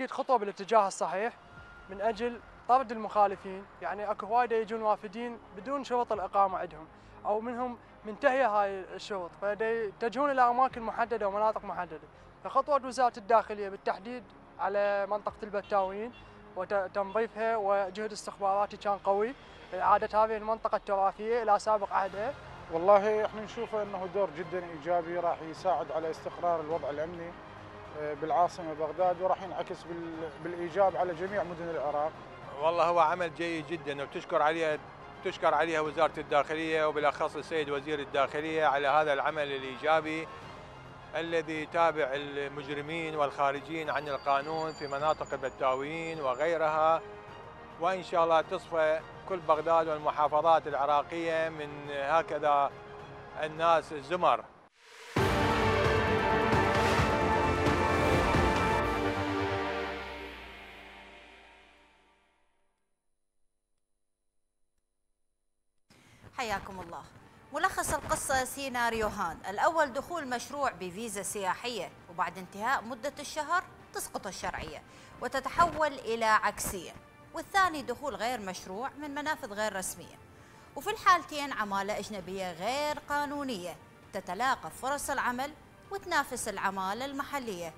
أكيد خطوة بالاتجاه الصحيح من أجل طرد المخالفين. يعني أكو هوايد يجون وافدين بدون شروط الإقامة عندهم أو منهم منتهية هاي الشروط. فيتجهون إلى أماكن محددة ومناطق محددة. فخطوة وزارة الداخلية بالتحديد على منطقة البتاوين وتنظيفها وجهد استخباراتي كان قوي. اعاده هذه المنطقة التراثية إلى سابق عهدها. والله إحنا نشوفه إنه دور جدا إيجابي راح يساعد على استقرار الوضع الأمني. بالعاصمة بغداد وراح ينعكس بالإيجاب على جميع مدن العراق. والله هو عمل جيد جدا وتشكر عليه تشكر عليها وزارة الداخلية وبالأخص السيد وزير الداخلية على هذا العمل الإيجابي الذي يتابع المجرمين والخارجين عن القانون في مناطق البتاوين وغيرها وإن شاء الله تصفى كل بغداد والمحافظات العراقية من هكذا الناس الزمر حياكم الله. ملخص القصة سيناريوهان الأول دخول مشروع بفيزا سياحية وبعد انتهاء مدة الشهر تسقط الشرعية وتتحول إلى عكسية. والثاني دخول غير مشروع من منافذ غير رسمية. وفي الحالتين عمالة أجنبية غير قانونية تتلاقى فرص العمل وتنافس العمالة المحلية.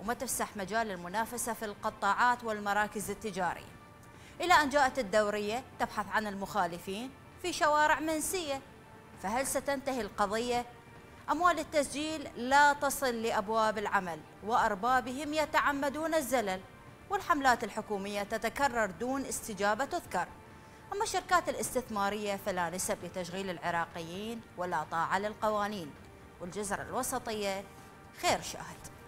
وما تفسح مجال المنافسة في القطاعات والمراكز التجارية. إلى أن جاءت الدورية تبحث عن المخالفين في شوارع منسية فهل ستنتهي القضية؟ أموال التسجيل لا تصل لأبواب العمل وأربابهم يتعمدون الزلل والحملات الحكومية تتكرر دون استجابة تذكر أما الشركات الاستثمارية فلا نسب لتشغيل العراقيين ولا طاعة للقوانين والجزر الوسطية خير شاهد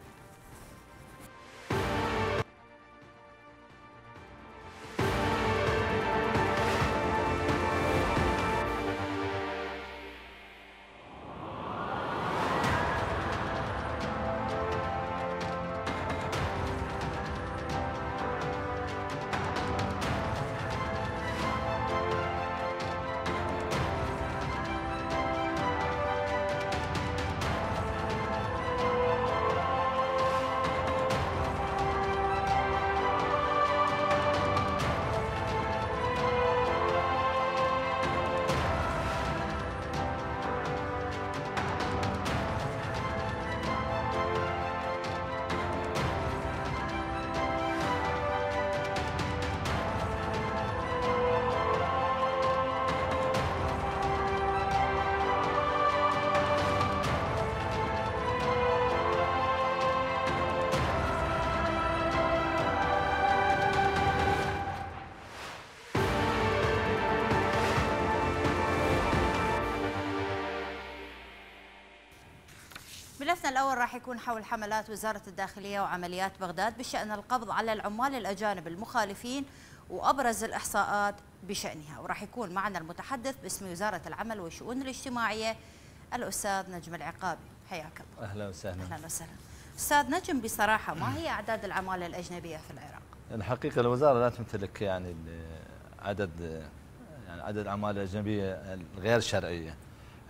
الأول راح يكون حول حملات وزارة الداخلية وعمليات بغداد بشأن القبض على العمال الأجانب المخالفين وأبرز الإحصاءات بشأنها. وراح يكون معنا المتحدث باسم وزارة العمل والشؤون الاجتماعية الأستاذ نجم العقابي. حياك الله. أهلا وسهلا. أهلا وسهلا. أستاذ نجم بصراحة ما هي أعداد العمالة الأجنبية في العراق؟ الحقيقة الوزارة لا تمتلك يعني عدد يعني عدد العمالة الأجنبية الغير شرعية.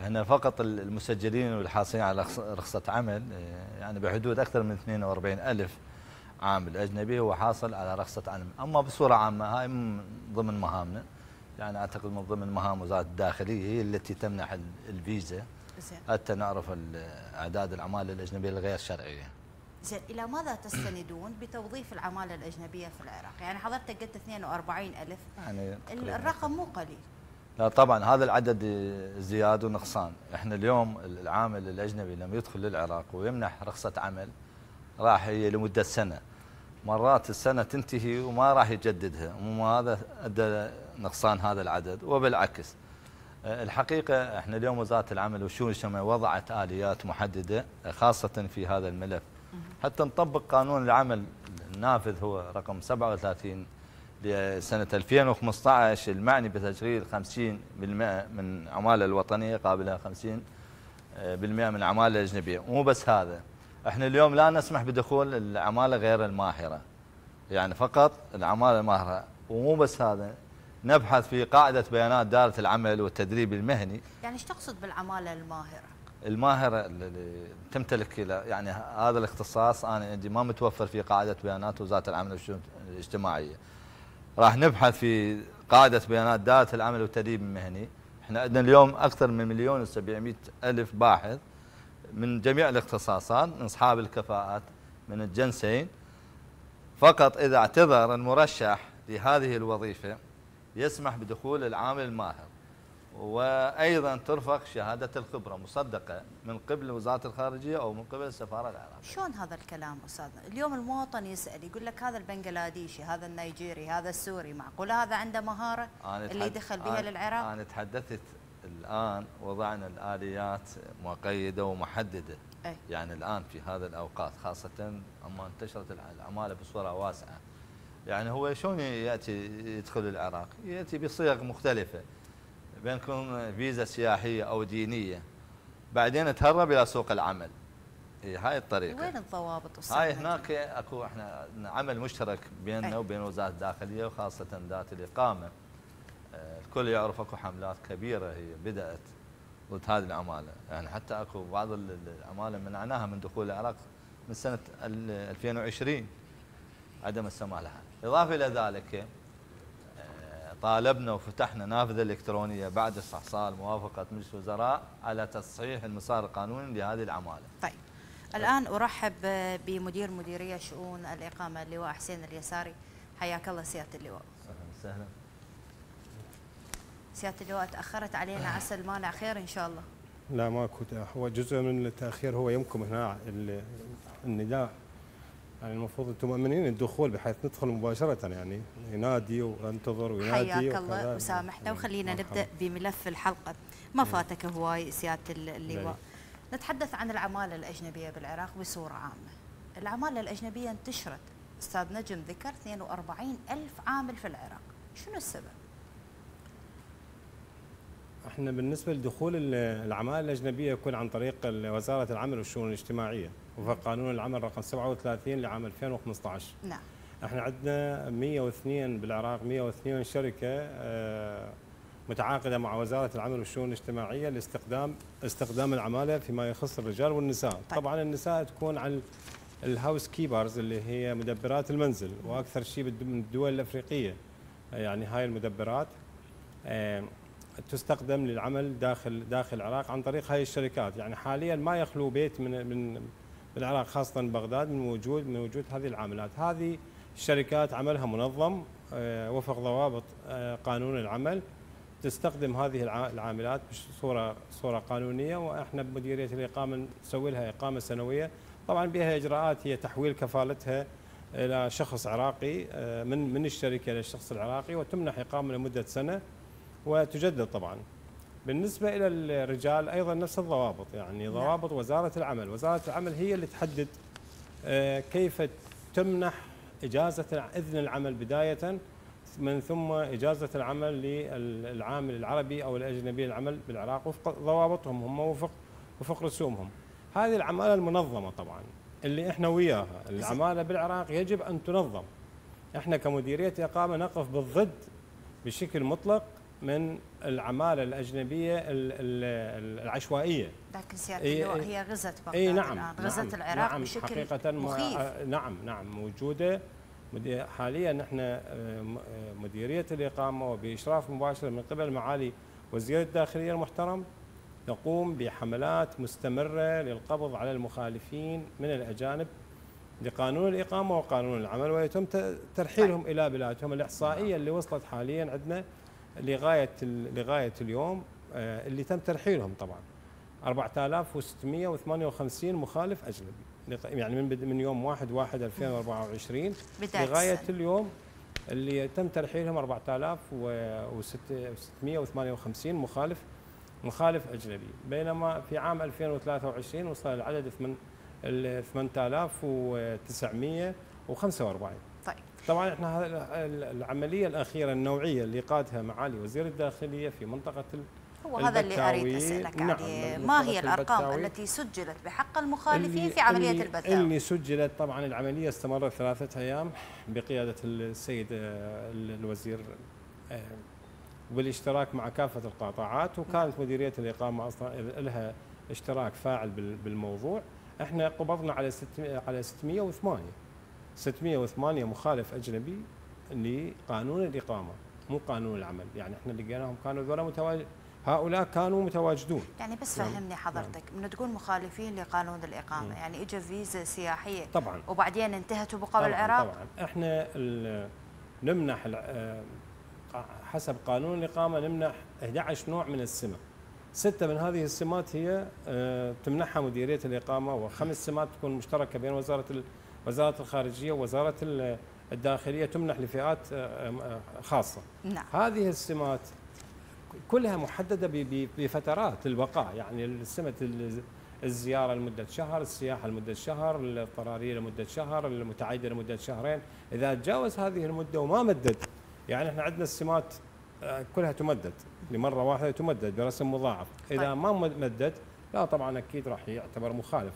هنا فقط المسجلين والحاصلين على رخصة عمل آه، يعني بحدود أكثر من 42 ألف عامل أجنبي هو حاصل على رخصة عمل. أما بصورة عامة هاي من ضمن مهامنا. يعني أعتقد من ضمن مهام وزارة الداخلية هي التي تمنح الفيزا حتى نعرف أعداد العمالة الأجنبية الغير شرعية. زين إلى ماذا تستندون بتوظيف العمالة الأجنبية في العراق؟ يعني حضرتك قلت 42 ألف. يعني الرقم مو قليل. لا طبعا هذا العدد زياد ونقصان. إحنا اليوم العامل الأجنبي لما يدخل للعراق ويمنح رخصة عمل راح هي لمدة سنة. مرات السنة تنتهي وما راح يجددها. وهذا أدى نقصان هذا العدد وبالعكس. الحقيقة إحنا اليوم وزارة العمل والشؤون الاجتماعيه وضعت آليات محددة خاصة في هذا الملف. حتى نطبق قانون العمل النافذ هو رقم 37 لسنة 2015 المعني بتشغيل 50% من عمالة الوطنية قابلة 50% من العمالة الأجنبية مو بس هذا إحنا اليوم لا نسمح بدخول العمالة غير الماهرة يعني فقط العمالة الماهرة ومو بس هذا نبحث في قاعدة بيانات دائرة العمل والتدريب المهني يعني إيش تقصد بالعمالة الماهرة؟ الماهرة اللي تمتلك يعني هذا الاختصاص أنا عندي ما متوفر في قاعدة بيانات وزارة العمل والشؤون الاجتماعية. راح نبحث في قاعدة بيانات دائره العمل والتدريب المهني، إحنا عندنا اليوم أكثر من مليون و700 ألف باحث من جميع الاختصاصات من أصحاب الكفاءات من الجنسين. فقط إذا اعتذر المرشح لهذه الوظيفة يسمح بدخول العامل الماهر. وأيضا ترفق شهادة الخبرة مصدقة من قبل وزارة الخارجية أو من قبل السفارة العراقية. شلون هذا الكلام استاذنا؟ اليوم المواطن يسأل يقول لك هذا البنغلاديشي، هذا النيجيري، هذا السوري، معقول هذا عنده مهارة اللي دخل بها أنا للعراق؟ أنا تحدثت الآن وضعنا الآليات مقيدة ومحددة. أي. يعني الآن في هذا الأوقات خاصة أما انتشرت العمالة بصورة واسعة. يعني هو شلون ياتي يدخل العراق؟ يأتي بصيغ مختلفة. بينكم فيزا سياحية أو دينية. بعدين تهرب إلى سوق العمل. هي هاي الطريقة. وين الضوابط هاي هناك أكو إحنا عمل مشترك بيننا وبين وزارة الداخلية وخاصة ذات الإقامة. آه، الكل يعرف أكو حملات كبيرة هي بدأت ضد هذه العمالة. يعني حتى أكو بعض العمالة منعناها من دخول العراق من سنة 2020 عدم السماح لها. إضافة إلى ذلك طالبنا وفتحنا نافذة إلكترونية بعد استحصال موافقة مجلس الوزراء على تصحيح المسار القانوني لهذه العمالة طيب الآن أرحب بمدير مديرية شؤون الإقامة اللواء حسين اليساري. حياك الله سيادة اللواء. أهلا وسهلا. سيادة اللواء تأخرت علينا عسى المانع خير إن شاء الله؟ لا ماكو هو جزء من التأخير هو يمكن هنا النداء. يعني المفروض أنتم مؤمنين الدخول بحيث ندخل مباشرة يعني. ينادي وانتظر وينادي حياك الله وسامحنا. وخلينا نبدأ بملف الحلقة. ما فاتك هواي سيادة اللواء. نعم. نتحدث عن العماله الأجنبية بالعراق بصورة عامة. العماله الأجنبية انتشرت. أستاذ نجم ذكر 42 ألف عامل في العراق. شنو السبب؟ إحنا بالنسبة لدخول العماله الأجنبية يكون عن طريق وزارة العمل والشؤون الاجتماعية. وفق قانون العمل رقم 37 لعام 2015 نعم. إحنا عندنا 102 بالعراق 102 شركة آه، متعاقدة مع وزارة العمل والشؤون الاجتماعية لاستخدام استخدام العمالة فيما يخص الرجال والنساء. طيب. طبعا النساء تكون على الهاوس كيبرز اللي هي مدبرات المنزل وأكثر شيء من الدول الأفريقية. يعني هاي المدبرات آه، تستخدم للعمل داخل داخل العراق عن طريق هاي الشركات. يعني حاليا ما يخلو بيت من من بالعراق خاصة بغداد من وجود من وجود هذه العاملات هذه الشركات عملها منظم آه، وفق ضوابط آه، قانون العمل. تستخدم هذه العاملات بصورة صورة قانونية وإحنا بمديرية الإقامة نسوي لها إقامة سنوية. طبعا بها إجراءات هي تحويل كفالتها إلى شخص عراقي آه، من من الشركة للشخص العراقي وتمنح إقامة لمدة سنة وتجدد طبعا. بالنسبة إلى الرجال أيضا نفس الضوابط يعني نعم. ضوابط وزارة العمل. وزارة العمل هي اللي تحدد آه، كيف تمنح إجازة إذن العمل بداية من ثم إجازة العمل للعامل العربي أو الأجنبي العمل بالعراق. وفق ضوابطهم هم وفق وفق رسومهم. هذه العمالة المنظمة طبعا اللي إحنا وياها. العمالة بالعراق يجب أن تنظم. إحنا كمديرية إقامة نقف بالضد بشكل مطلق من العمالة الأجنبية العشوائية. لكن سيادة اللواء هي غزت بغداد. اي نعم. غزت نعم العراق نعم بشكل حقيقة مخيف. نعم نعم موجودة. حاليا نحن آه، آه، مديرية الإقامة وبإشراف مباشر من قبل معالي وزير الداخلية المحترم نقوم بحملات مستمرة للقبض على المخالفين من الأجانب لقانون الإقامة وقانون العمل ويتم ترحيلهم إلى بلادهم الإحصائية اللي وصلت حاليا عندنا لغاية لغاية اليوم اللي تم ترحيلهم طبعا. 4658 مخالف أجنبي. يعني من من يوم 1 1 2024 لغاية اليوم اللي تم ترحيلهم 4658 مخالف مخالف أجنبي. بينما في عام 2023 وصل العدد 8945 طيب طبعا إحنا العملية الأخيرة النوعية اللي قادها معالي وزير الداخلية في منطقة هو هذا اللي أريد أسألك نعم عليه. ما هي الأرقام التي سجلت بحق المخالفين في عملية اللي البتاوي؟ اللي سجلت طبعا العملية استمرت ثلاثة أيام بقيادة السيد آه، الوزير بالاشتراك مع كافة القطاعات وكانت مديرية الإقامة أصلا لها اشتراك فاعل بال- بالموضوع. إحنا قبضنا على 600 على 608 608 مخالف أجنبي لقانون الإقامة مو قانون العمل. يعني إحنا لقيناهم كانوا ذولا متواجد هؤلاء كانوا متواجدون. يعني بس نعم. فهمني حضرتك من تقول مخالفين لقانون الإقامة مم. يعني إجا فيزا سياحية طبعا. وبعدين انتهتوا بقى طبعا بالعراق؟ طبعا. إحنا نمنح آه، حسب قانون الإقامة نمنح 11 نوع من السمه ستة من هذه السمات هي آه، تمنحها مديرية الإقامة وخمس سمات تكون مشتركة بين وزارة ال- وزارة الخارجية ووزارة ال- الداخلية تمنح لفئات آه، آه، خاصة نعم هذه السمات كلها محددة بفترات للبقاء يعني سمه ال- الزيارة لمدة شهر، السياحة لمدة شهر، الاضطراريه لمدة شهر، المتعايده لمدة شهرين، إذا تجاوز هذه المدة وما مدد يعني إحنا عندنا السمات آه، كلها تمدد لمرة واحدة تمدد برسم مضاعف، إذا طيب. ما مدد لا طبعا أكيد راح يعتبر مخالف.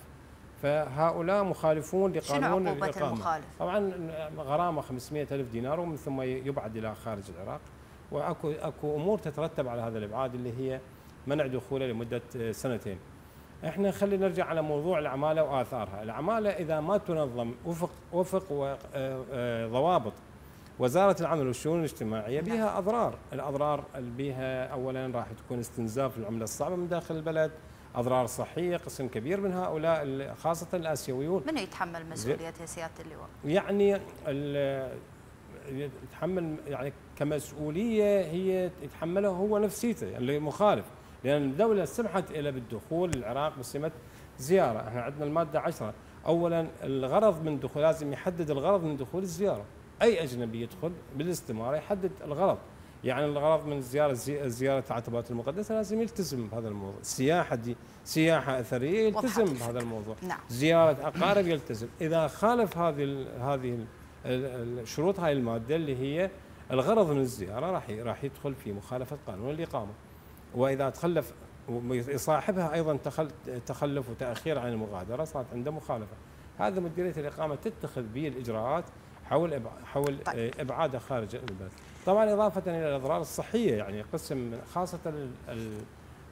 فهؤلاء مخالفون شنو لقانون عقوبة الإقامة. المخالف؟ طبعا غرامة 500 ألف دينار ومن ثم يبعد إلى خارج العراق واكو أكو أمور تترتب على هذا الإبعاد اللي هي منع دخوله لمدة سنتين. إحنا خلينا نرجع على موضوع العمالة وآثارها، العمالة إذا ما تنظم وفق وفق آه، آه، ضوابط وزارة العمل والشؤون الاجتماعية بها أضرار، الأضرار اللي بها اولا راح تكون استنزاف العملة الصعبة من داخل البلد، أضرار صحية قسم كبير من هؤلاء خاصة الآسيويون. من يتحمل مسؤولية يا سيادة اللواء؟ يعني يتحمل يعني كمسؤولية هي يتحملها هو نفسيته اللي مخالف. لأن الدولة سمحت له بالدخول للعراق بصفه زيارة، إحنا عندنا المادة 10 اولا الغرض من دخول لازم يحدد الغرض من دخول الزيارة، أي أجنبي يدخل بالاستمارة يحدد الغرض، يعني الغرض من الزياره زي- زيارة العتبات المقدسة لازم يلتزم بهذا الموضوع، السياحه دي سياحة أثرية وضحت يلتزم. بهذا الموضوع. نعم زيارة أقارب يلتزم إذا خالف هذه هذه ال- ال- الشروط هاي المادة اللي هي الغرض من الزيارة راح راح يدخل في مخالفة قانون الإقامة وإذا تخلف يصاحبها أيضا تخل تخلف وتأخير عن المغادرة صارت عنده مخالفة هذا مديرية الإقامة تتخذ به الإجراءات حول حول طيب. إبعاده خارج البلد طبعا إضافة إلى الأضرار الصحية يعني قسم ال- ال-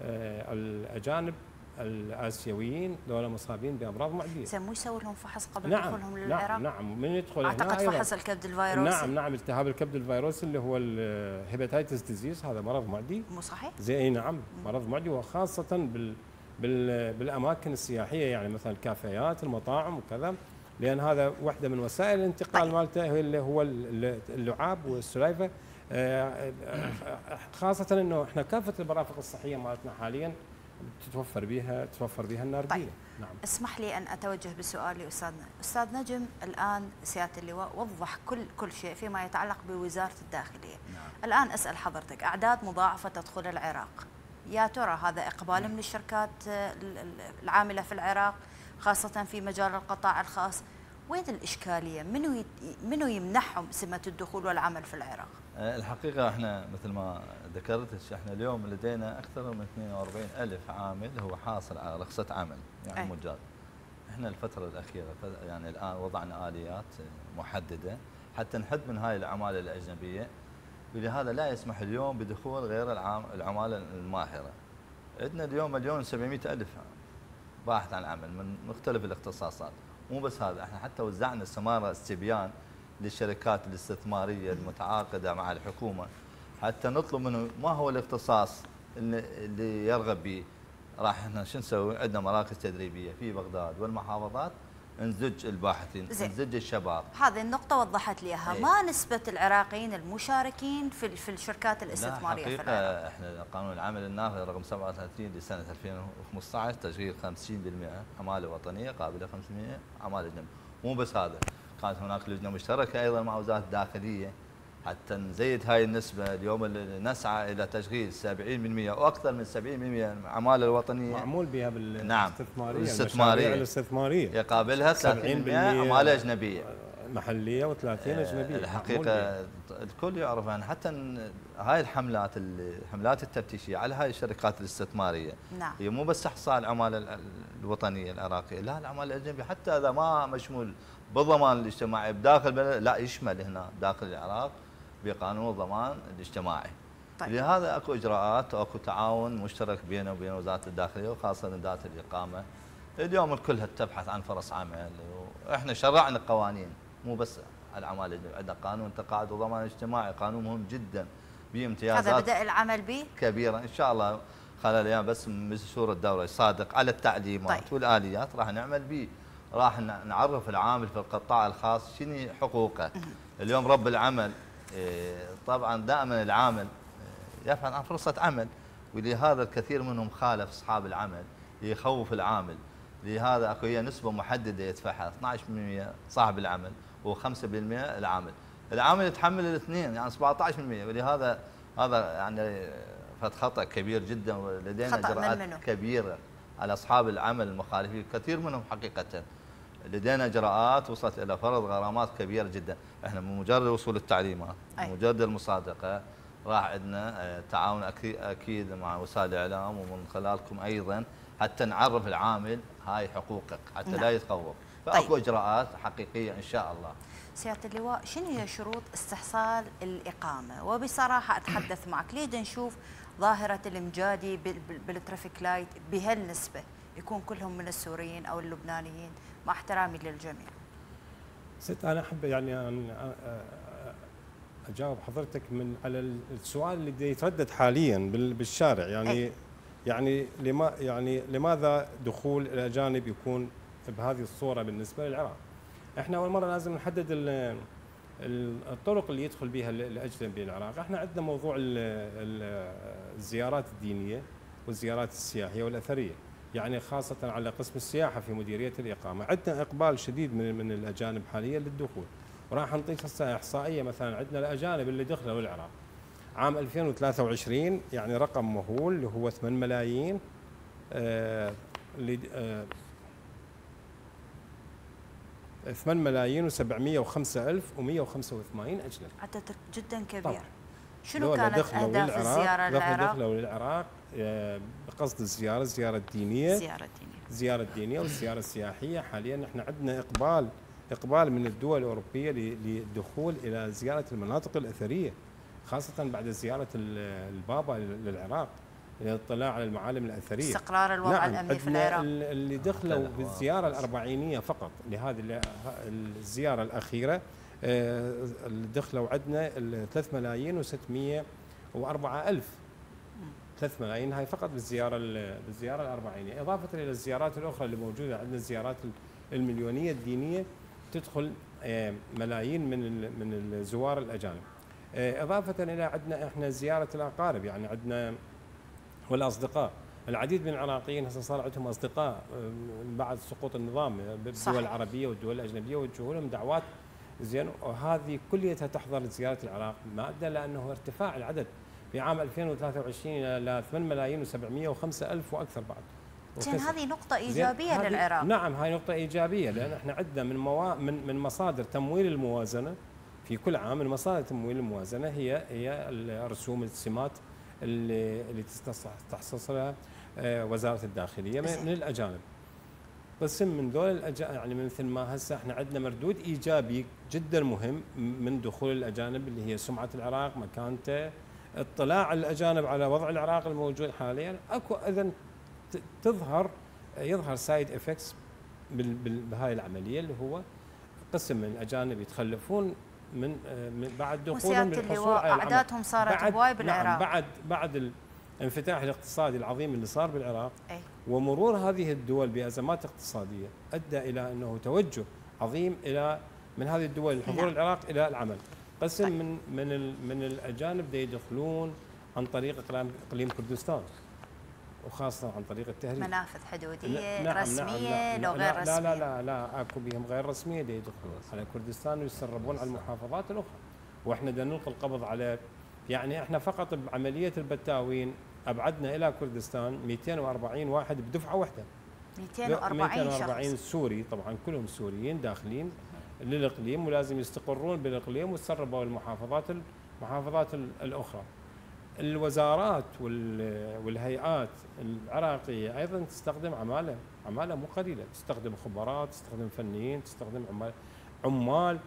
آه، الأجانب الآسيويين ذولا مصابين بأمراض معدية زين مو يسوي لهم فحص قبل نعم دخولهم للعراق؟ نعم نعم من يدخل أيضاً. فحص الكبد الفيروسي نعم نعم التهاب الكبد الفيروسي اللي هو ال hepatitis disease هذا مرض معدي مو صحيح؟ زي إي نعم مرض معدي وخاصة بال بال بالأماكن السياحية يعني مثلا الكافيات المطاعم وكذا لأن هذا واحدة من وسائل الانتقال طيب. مالته اللي هو ال- اللعاب والسليفة آه، آه، خاصة إنه إحنا كافة المرافق الصحية مالتنا حاليا تتوفر بها تتوفر بها النارديه طيب. نعم اسمح لي أن أتوجه بسؤال لأستاذنا، أستاذ نجم الآن سيادة اللواء وضح كل كل شيء فيما يتعلق بوزارة الداخلية. نعم. الآن أسأل حضرتك أعداد مضاعفة تدخل العراق. يا ترى هذا إقبال من الشركات ال- ال- العاملة في العراق خاصة في مجال القطاع الخاص؟ وين الإشكالية؟ منو منو يمنحهم سمة الدخول والعمل في العراق؟ آه، الحقيقة إحنا مثل ما ذكرت إحنا اليوم لدينا أكثر من 42 ألف عامل هو حاصل على رخصة عمل يعني أي. مجال إحنا الفترة الأخيرة يعني الآن وضعنا آليات محددة حتى نحد من هاي العمالة الأجنبية ولهذا لا يسمح اليوم بدخول غير العمالة الماهرة عندنا اليوم مليون وسبعمية ألف باحث عن عمل من مختلف الاختصاصات. مو بس هذا إحنا حتى وزعنا سمارة استبيان للشركات الاستثمارية المتعاقدة مع الحكومة. حتى نطلب منه ما هو الاختصاص اللي, اللي يرغب به راح إحنا شو نسوي؟ عندنا مراكز تدريبية في بغداد والمحافظات نزج الباحثين زين. نزج الشباب هذه النقطة وضحت لي إياها، إيه. ما نسبة العراقيين المشاركين في في الشركات الاستثمارية لا في العراق؟ حقيقة إحنا قانون العمل النافذ رقم 37 لسنة 2015 تشغيل 50% عمالة وطنية قابلة 500 عمالة أجنبية مو بس هذا كانت هناك لجنة مشتركة أيضا مع وزارة الداخلية حتى نزيد هاي النسبة اليوم اللي نسعى إلى تشغيل 70% وأكثر من 70% من العمالة الوطنية. معمول بها بال- نعم. بالاستثمارية الاستثمارية. المشاريع الاستثمارية. يقابلها 30% عمالة أجنبية. محلية و30 أجنبية. معمول الحقيقة بها. الكل يعرف يعني حتى هاي الحملات الحملات التفتيشية على هاي الشركات الاستثمارية. نعم. هي مو بس احصاء العماله ال- الوطنية العراقية لا العماله الأجنبية حتى إذا ما مشمول بالضمان الاجتماعي بداخل البلد لا يشمل هنا داخل العراق. بقانون الضمان الاجتماعي. طيب. لهذا أكو إجراءات وأكو تعاون مشترك بينه وبين وزارة الداخلية وخاصة ذات الإقامة. اليوم الكل تبحث عن فرص عمل وإحنا شرعنا قوانين مو بس العمال عندنا قانون تقاعد وضمان اجتماعي قانون مهم جدا بامتيازات هذا بدأ العمل به؟ كبيرة. إن شاء الله خلال الأيام بس من شهور الدوره صادق على التعليمات طيب. والآليات راح نعمل به. راح نعرف العامل في القطاع الخاص شنو حقوقه. اليوم رب العمل طبعا دائما العامل إيه، يبحث عن فرصة عمل ولهذا الكثير منهم خالف أصحاب العمل يخوف العامل. لهذا اكو هي نسبة محددة يدفعها 12% صاحب العمل و5% العامل. العامل يتحمل الاثنين يعني 17% ولهذا هذا يعني فد خطأ كبير جدا ولدينا منو؟ كبيرة على أصحاب العمل المخالفين كثير منهم حقيقه. لدينا اجراءات وصلت إلى فرض غرامات كبيرة جدا. إحنا بمجرد وصول التعليمات أي. بمجرد المصادقة. راح عندنا آه، تعاون أكيد مع وسائل الإعلام ومن خلالكم أيضا حتى نعرف العامل هاي حقوقك حتى نعم. لا يتخوف طيب. فأكو إجراءات حقيقية إن شاء الله. سيادة اللواء شنو هي شروط استحصال الإقامة؟ وبصراحة أتحدث معك. اللي دنشوف ظاهرة بال- بال traffic light بهالنسبة. يكون كلهم من السوريين أو اللبنانيين. مع احترامي للجميع ست أنا أحب يعني أن أ- أ- أجاوب حضرتك من على السؤال اللي يتردد حاليا بال- بالشارع يعني أي. يعني لما يعني لماذا دخول الاجانب يكون بهذه الصورة بالنسبة للعراق؟ إحنا أول مرة لازم نحدد ال- ال- الطرق اللي يدخل بها ال- الاجنبي العراق، إحنا عندنا موضوع ال- ال- الزيارات الدينية والزيارات السياحية والأثرية. يعني خاصة على قسم السياحة في مديرية الإقامة. عندنا إقبال شديد من من الأجانب حاليا للدخول. وراح نعطيك هسه إحصائية مثلا. عندنا الأجانب اللي دخلوا العراق عام 2023 يعني رقم مهول اللي هو 8 ملايين آه، اللي آه، 8 ملايين و705 ألف و185 أجنبي عدد جدا كبير. طبعاً. شنو كانت دخلوا أهداف للعراق- الزيارة دخلوا- للعراق؟ دخلوا للعراق بقصد الزيارة الزيارة الدينية. زياره دينيه الزيارة الدينية والزيارة السياحية. حاليا إحنا عندنا إقبال إقبال من الدول الأوروبية ل- للدخول إلى زيارة المناطق الأثرية خاصة بعد زيارة ال- البابا للعراق للاطلاع على المعالم الأثرية. استقرار الوضع نعم الأمني في العراق. ال- اللي دخلوا. بالزيارة الأربعينية فقط لهذه ال- الزيارة الأخيرة. دخلوا عندنا 3 ملايين و604 ألف. 3 ملايين هاي فقط بالزيارة ال- بالزيارة الأربعينية. إضافة إلى الزيارات الأخرى اللي موجودة عندنا الزيارات ال- المليونية الدينية تدخل آه، ملايين من من الزوار الأجانب. آه، إضافة إلى عندنا إحنا زيارة الأقارب يعني عندنا والأصدقاء. العديد من العراقيين هسه صار عندهم أصدقاء بعد سقوط النظام بالدول. العربية والدول الأجنبية وجهوا لهم دعوات زين وهذه كليتها تحضر زيارة العراق ما ادى لأنه ارتفاع العدد في عام 2023 إلى 8 ملايين و705 ألف وأكثر بعد زين. هذه إيجابية هذه- للعراق نعم هاي نقطة إيجابية لأن إحنا عندنا من موا من من مصادر تمويل الموازنة في كل عام من مصادر تمويل الموازنة هي هي الرسوم السمات اللي اللي تحصصها آه، وزارة الداخلية. من الأجانب. قسم من ذول الأجانب يعني مثل ما هسه إحنا عندنا مردود إيجابي جدا مهم من دخول الأجانب اللي هي سمعة العراق مكانته اطلاع الأجانب على وضع العراق الموجود حاليا أكو اذا تظهر يظهر side effects بهاي العملية اللي هو قسم من الأجانب يتخلفون من من بعد دخولهم للحصول على. أعدادهم صارت هواي نعم بالعراق بعد بعد الانفتاح الاقتصادي العظيم اللي صار بالعراق أي. ومرور هذه الدول بأزمات اقتصادية أدى إلى أنه توجه عظيم إلى من هذه الدول الحضور نعم. العراق إلى العمل. قسم طيب. من من من الأجانب دا يدخلون عن طريق اقليم إقليم كردستان وخاصة عن طريق التهريب. منافذ حدودية لا- نعم رسمية نعم لو لا غير لا لا رسمية. لا لا أكو بهم غير رسمية دي يدخلون على كردستان ويسربون على المحافظات الأخرى. وإحنا بدنا نلقي القبض على يعني إحنا فقط بعملية البتاوين أبعدنا إلى كردستان 240 واحد بدفعة واحدة. 240 240 شخص. سوري طبعا كلهم سوريين داخلين للإقليم ولازم يستقرون بالإقليم وتسربوا المحافظات المحافظات ال- الأخرى. الوزارات وال- والهيئات العراقية أيضا تستخدم عمالة عمالة مو قليلة. تستخدم خبراء تستخدم فنيين تستخدم عمال عمال.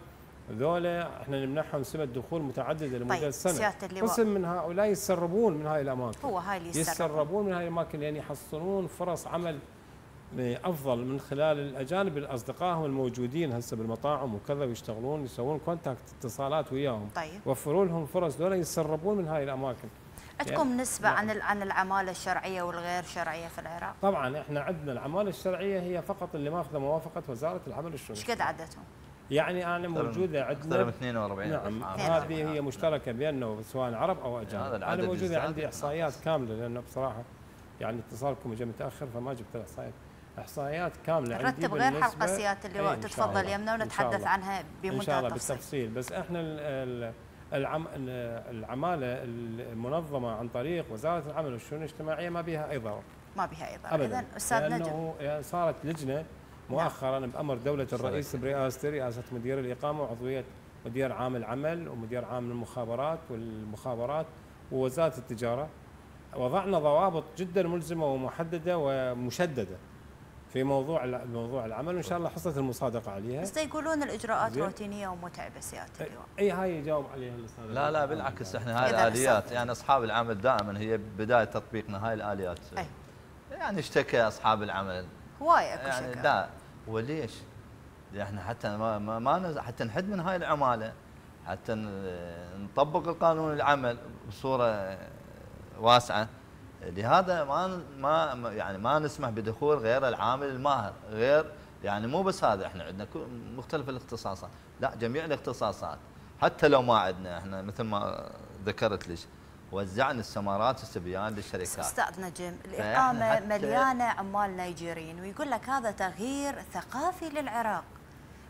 ذولا إحنا نمنحهم سمة دخول متعددة لمدة طيب، سنة. قسم من هؤلاء يتسربون من هاي الأماكن. هو هاي اللي يتسربون من هاي الأماكن لأن يحصلون فرص عمل أفضل من خلال الأجانب الأصدقائهم الموجودين هسه بالمطاعم وكذا ويشتغلون يسوون كونتاكت اتصالات وياهم. طيب. وفروا لهم فرص. ذولا يتسربون من هاي الأماكن. عندكم نسبة نعم. عن عن العمالة الشرعية والغير شرعية في العراق؟ طبعا إحنا عندنا العمالة الشرعية هي فقط اللي ماخذه موافقة وزارة العمل والشؤون إيش قد عددهم؟ يعني أنا موجودة أكثر من عندنا 42 نعم. عام. هذه هي مشتركة بيننا سواء عرب أو هذا اجانب العدد أنا موجودة عندي. إحصائيات كاملة لأنه بصراحة يعني اتصالكم جاء متأخر فما جبت الإحصائيات. إحصائيات كاملة عندي نرتب غير بالنسبة- سيادة اللواء إيه، تتفضل. يمنا ونتحدث. عنها إن بمنتهى شاء الله التفصيل. بالتفصيل. بس إحنا ال- ال- العم العمالة المنظمة عن طريق وزارة العمل والشؤون الاجتماعية ما بها أي ضرر. ما بها أيضا ابدا. إذا أستاذ نجم. لأنه صارت لجنة مؤخرا بأمر دولة الرئيس برئاسه رئاسة مدير الإقامة وعضوية مدير عام العمل ومدير عام المخابرات والمخابرات ووزارة التجارة. وضعنا ضوابط جدا ملزمة ومحددة ومشددة في موضوع موضوع العمل وإن شاء الله حصلت المصادقة عليها. بس يقولون الإجراءات زين. روتينية ومتعبة سيادة اللواء أي هاي يجاوب عليها الاستاذ لا لا بالعكس إحنا هاي الاليات. يعني أصحاب العمل دائما هي بداية تطبيقنا هاي الآليات. أي. يعني اشتكى أصحاب العمل. هواية أكو يعني لا وليش؟ إحنا حتى ما ما, حتى نحد من هاي العمالة حتى نطبق القانون العمل بصورة واسعة. لهذا ما ما يعني ما نسمح بدخول غير العامل الماهر غير يعني مو بس هذا إحنا عندنا مختلف الاختصاصات. لا جميع الاختصاصات. حتى لو ما عندنا إحنا مثل ما ذكرت لك. وزعنا السمارات السبيان بس للشركات. أستاذ نجم حتى- مليانة عمال نيجيريين ويقول لك هذا تغيير ثقافي للعراق.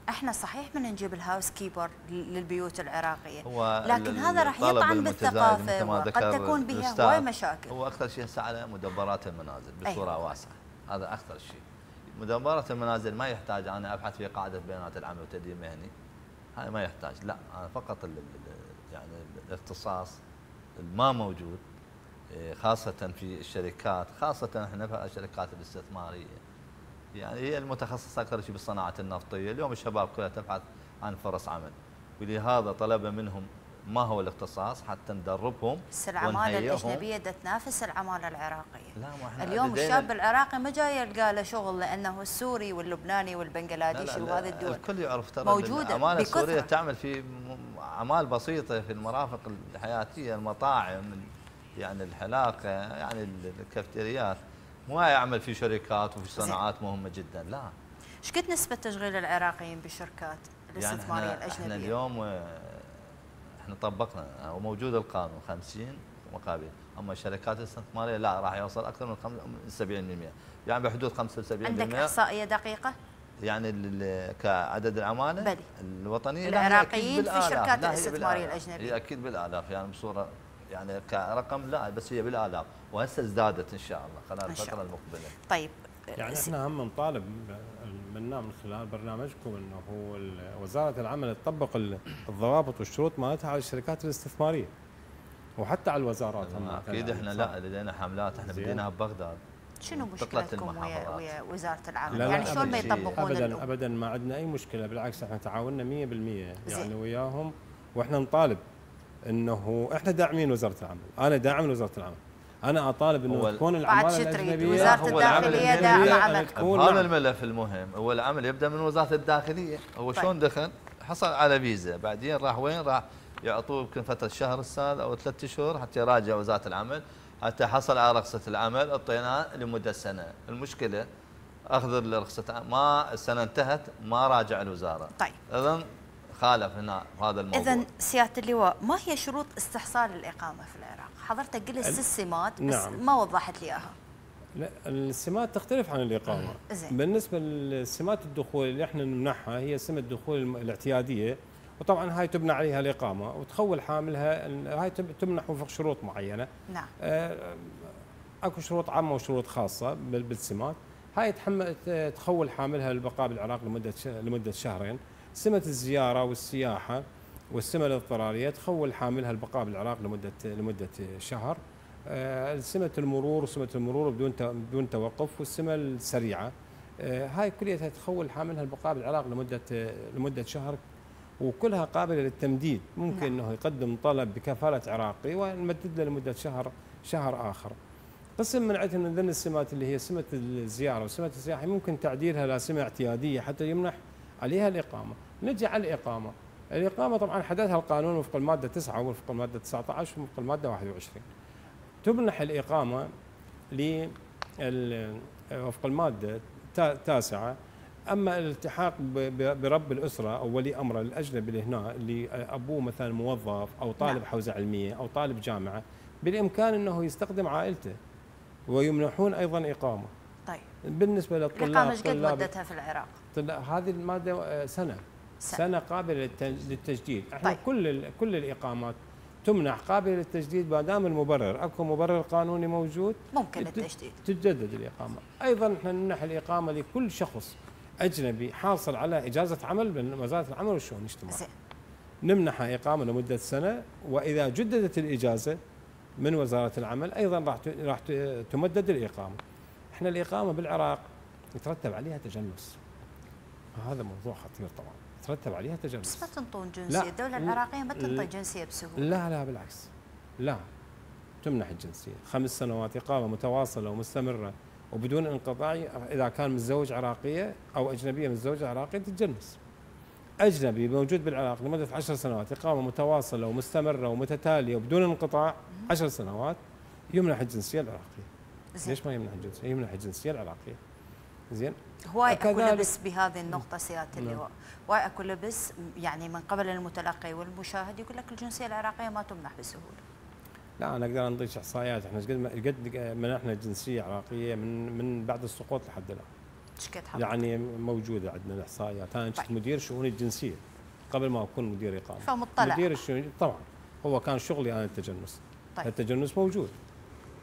إحنا صحيح من نجيب الهاوس كيبر للبيوت العراقية هو لكن هذا راح يطعن ما وقد تكون بها. هواي مشاكل. هو أكثر شيء هسه على مدبرات المنازل بصورة أيوة. واسعة. هذا أكثر شيء. مدبرات المنازل ما يحتاج أنا أبحث في قاعدة بيانات العمل والتدريب المهني هاي ما يحتاج لا أنا فقط يعني الاختصاص ما موجود إيه، خاصة في الشركات خاصة إحنا في الشركات الاستثمارية. يعني هي المتخصصة أكثر شيء بالصناعة النفطية. اليوم الشباب كلها تبحث عن فرص عمل. ولهذا طلب منهم ما هو الاختصاص حتى ندربهم بس العمالة. الأجنبية تنافس العمالة العراقية. لا ما إحنا اليوم الشاب العراقي ما جاي يلقى له شغل لأنه السوري واللبناني لا والبنغلاديشي لا لا وهذه الدول. الكل يعرف ترى موجودة العمالة. السورية تعمل في أعمال بسيطة في المرافق الحياتية المطاعم يعني الحلاقة يعني ال- الكافتريات ما يعمل في شركات وفي. صناعات مهمة جدا لا إيش قد نسبة تشغيل العراقيين بالشركات يعني الاستثمارية إحنا, إحنا الأجنبية؟ اليوم آه، إحنا طبقنا وموجود القانون 50 مقابل أما الشركات الاستثمارية لا راح يوصل أكثر من خم- من 70% يعني بحدود 75% عندك إحصائية دقيقة؟ يعني كعدد العماله بلي. الوطنية العراقيين في. الشركات لا، هي الأستثمارية بالآلاف. الأجنبية. هي أكيد بالالاف يعني بصورة يعني كرقم لا بس هي بالالاف وهسه ازدادت إن شاء الله خلال الفترة. المقبلة طيب يعني إحنا هم نطالب منا من خلال برنامجكم إنه وزارة العمل تطبق ال- الضوابط والشروط مالتها على الشركات الاستثمارية وحتى على الوزارات أكيد إحنا لا لدينا حملات إحنا. بديناها ببغداد شنو مشكلتكم ويا. ويا وزارة العمل؟ لا لا يعني شلون ما أبداً. يطبقون ابدا اللو؟ ابدا ما عندنا أي مشكلة بالعكس إحنا تعاوننا 100% يعني. وياهم وإحنا نطالب إنه إحنا داعمين وزارة العمل أنا داعم لوزارة العمل أنا أطالب إنه تكون بعد العماله شو تريد؟ الاجنبيه وزارة هو العمل الداخلية الأجنبي داعمة أنا عمل تكون هذا. الملف المهم هو العمل يبدأ من وزارة الداخلية هو طيب. شلون دخل حصل على فيزا بعدين راح وين راح يعطوه يمكن فترة شهر أستاذ أو ثلاث شهور حتى يراجع وزارة العمل حتى حصل على رخصة العمل اعطيناه لمدة سنة المشكلة أخذ رخصه ما السنة انتهت ما راجع الوزارة طيب اذا خالف هنا هذا الموضوع إذا سيادة اللواء ما هي شروط استحصال الإقامة في العراق؟ حضرتك قلت ست سمات بس نعم. ما وضحت لي إياها. لا السمات تختلف عن الإقامة زين. بالنسبة لسمات الدخول اللي إحنا نمنحها هي سمة الدخول الاعتيادية وطبعا هاي تبنى عليها الإقامة وتخول حاملها هاي تم- تمنح وفق شروط معينة. نعم. آه، أكو شروط عامة وشروط خاصة بال- بالسمات. هاي تخول حاملها للبقاء بالعراق لمدة لمدة شهرين. سمة الزيارة والسياحة والسمة الاضطرارية تخول حاملها البقاء بالعراق لمدة لمدة شهر. آه، سمة المرور وسمة المرور بدون بدون توقف والسمة السريعة. آه، هاي كلها تخول حاملها البقاء بالعراق لمدة لمدة شهر. وكلها قابلة للتمديد. ممكن نعم. إنه يقدم طلب بكفالة عراقي ونمدد له لمدة شهر شهر آخر. قسم من عندنا من ضمن السمات اللي هي سمة الزيارة وسمة السياحة ممكن تعديلها لسمه اعتيادية حتى يمنح عليها الإقامة. نجي على الإقامة. الإقامة طبعا حددها القانون وفق المادة 9 وفق المادة 19 وفق المادة 21 تمنح الإقامة ل وفق المادة التاسعة أما الالتحاق برب الأسرة أو ولي أمره الأجنبي اللي هنا اللي أبوه مثلا موظف أو طالب نعم. حوزة علمية أو طالب جامعة بالإمكان أنه يستخدم عائلته ويمنحون أيضا إقامة طيب بالنسبة للطلاب الإقامة إيش قد مدتها في العراق؟ هذه المادة آه، سنة سنة. سنة قابلة للت- للتجديد، إحنا طيب. كل كل الإقامات تمنح قابلة للتجديد ما دام المبرر، أكو مبرر قانوني موجود ممكن الت- التجديد تتجدد الإقامة، أيضا إحنا نمنح الإقامة لكل شخص أجنبي حاصل على إجازة عمل من وزارة العمل والشؤون الاجتماعية. زين نمنحها إقامة لمدة سنة وإذا جددت الإجازة من وزارة العمل أيضا راح راح تمدد الإقامة. إحنا الإقامة بالعراق يترتب عليها تجنس. هذا موضوع خطير طبعا، يترتب عليها بس تجنس. ما تنطون جنسية لا. الدولة لا. العراقية ما تنطي لا. جنسية بسهولة لا لا بالعكس. لا تمنح الجنسية، خمس سنوات إقامة متواصلة ومستمرة وبدون انقطاع إذا كان متزوج عراقية أو أجنبية متزوجة عراقية تتجنس. أجنبي موجود بالعراق لمدة عشر سنوات إقامة متواصلة ومستمرة ومتتالية وبدون انقطاع عشر سنوات يمنح الجنسية العراقية زين ليش ما يمنح الجنسية؟ يمنح الجنسية العراقية زين هواي أكو لبس بهذه النقطة سيادة اللواء، هواي أكو لبس يعني من قبل المتلقي والمشاهد يقول لك الجنسية العراقية ما تمنح بسهولة. لا أنا أقدر أنطيك احصائيات إحنا قد قد منحنا الجنسيه عراقية من من بعد السقوط لحد الآن إيش قد؟ يعني موجودة عندنا الاحصائيات أنا كنت طيب. مدير شؤون الجنسيه قبل ما أكون مدير إقامة فمطلع. مدير الشؤون طبعا هو كان شغلي أنا التجنس طيب. التجنس موجود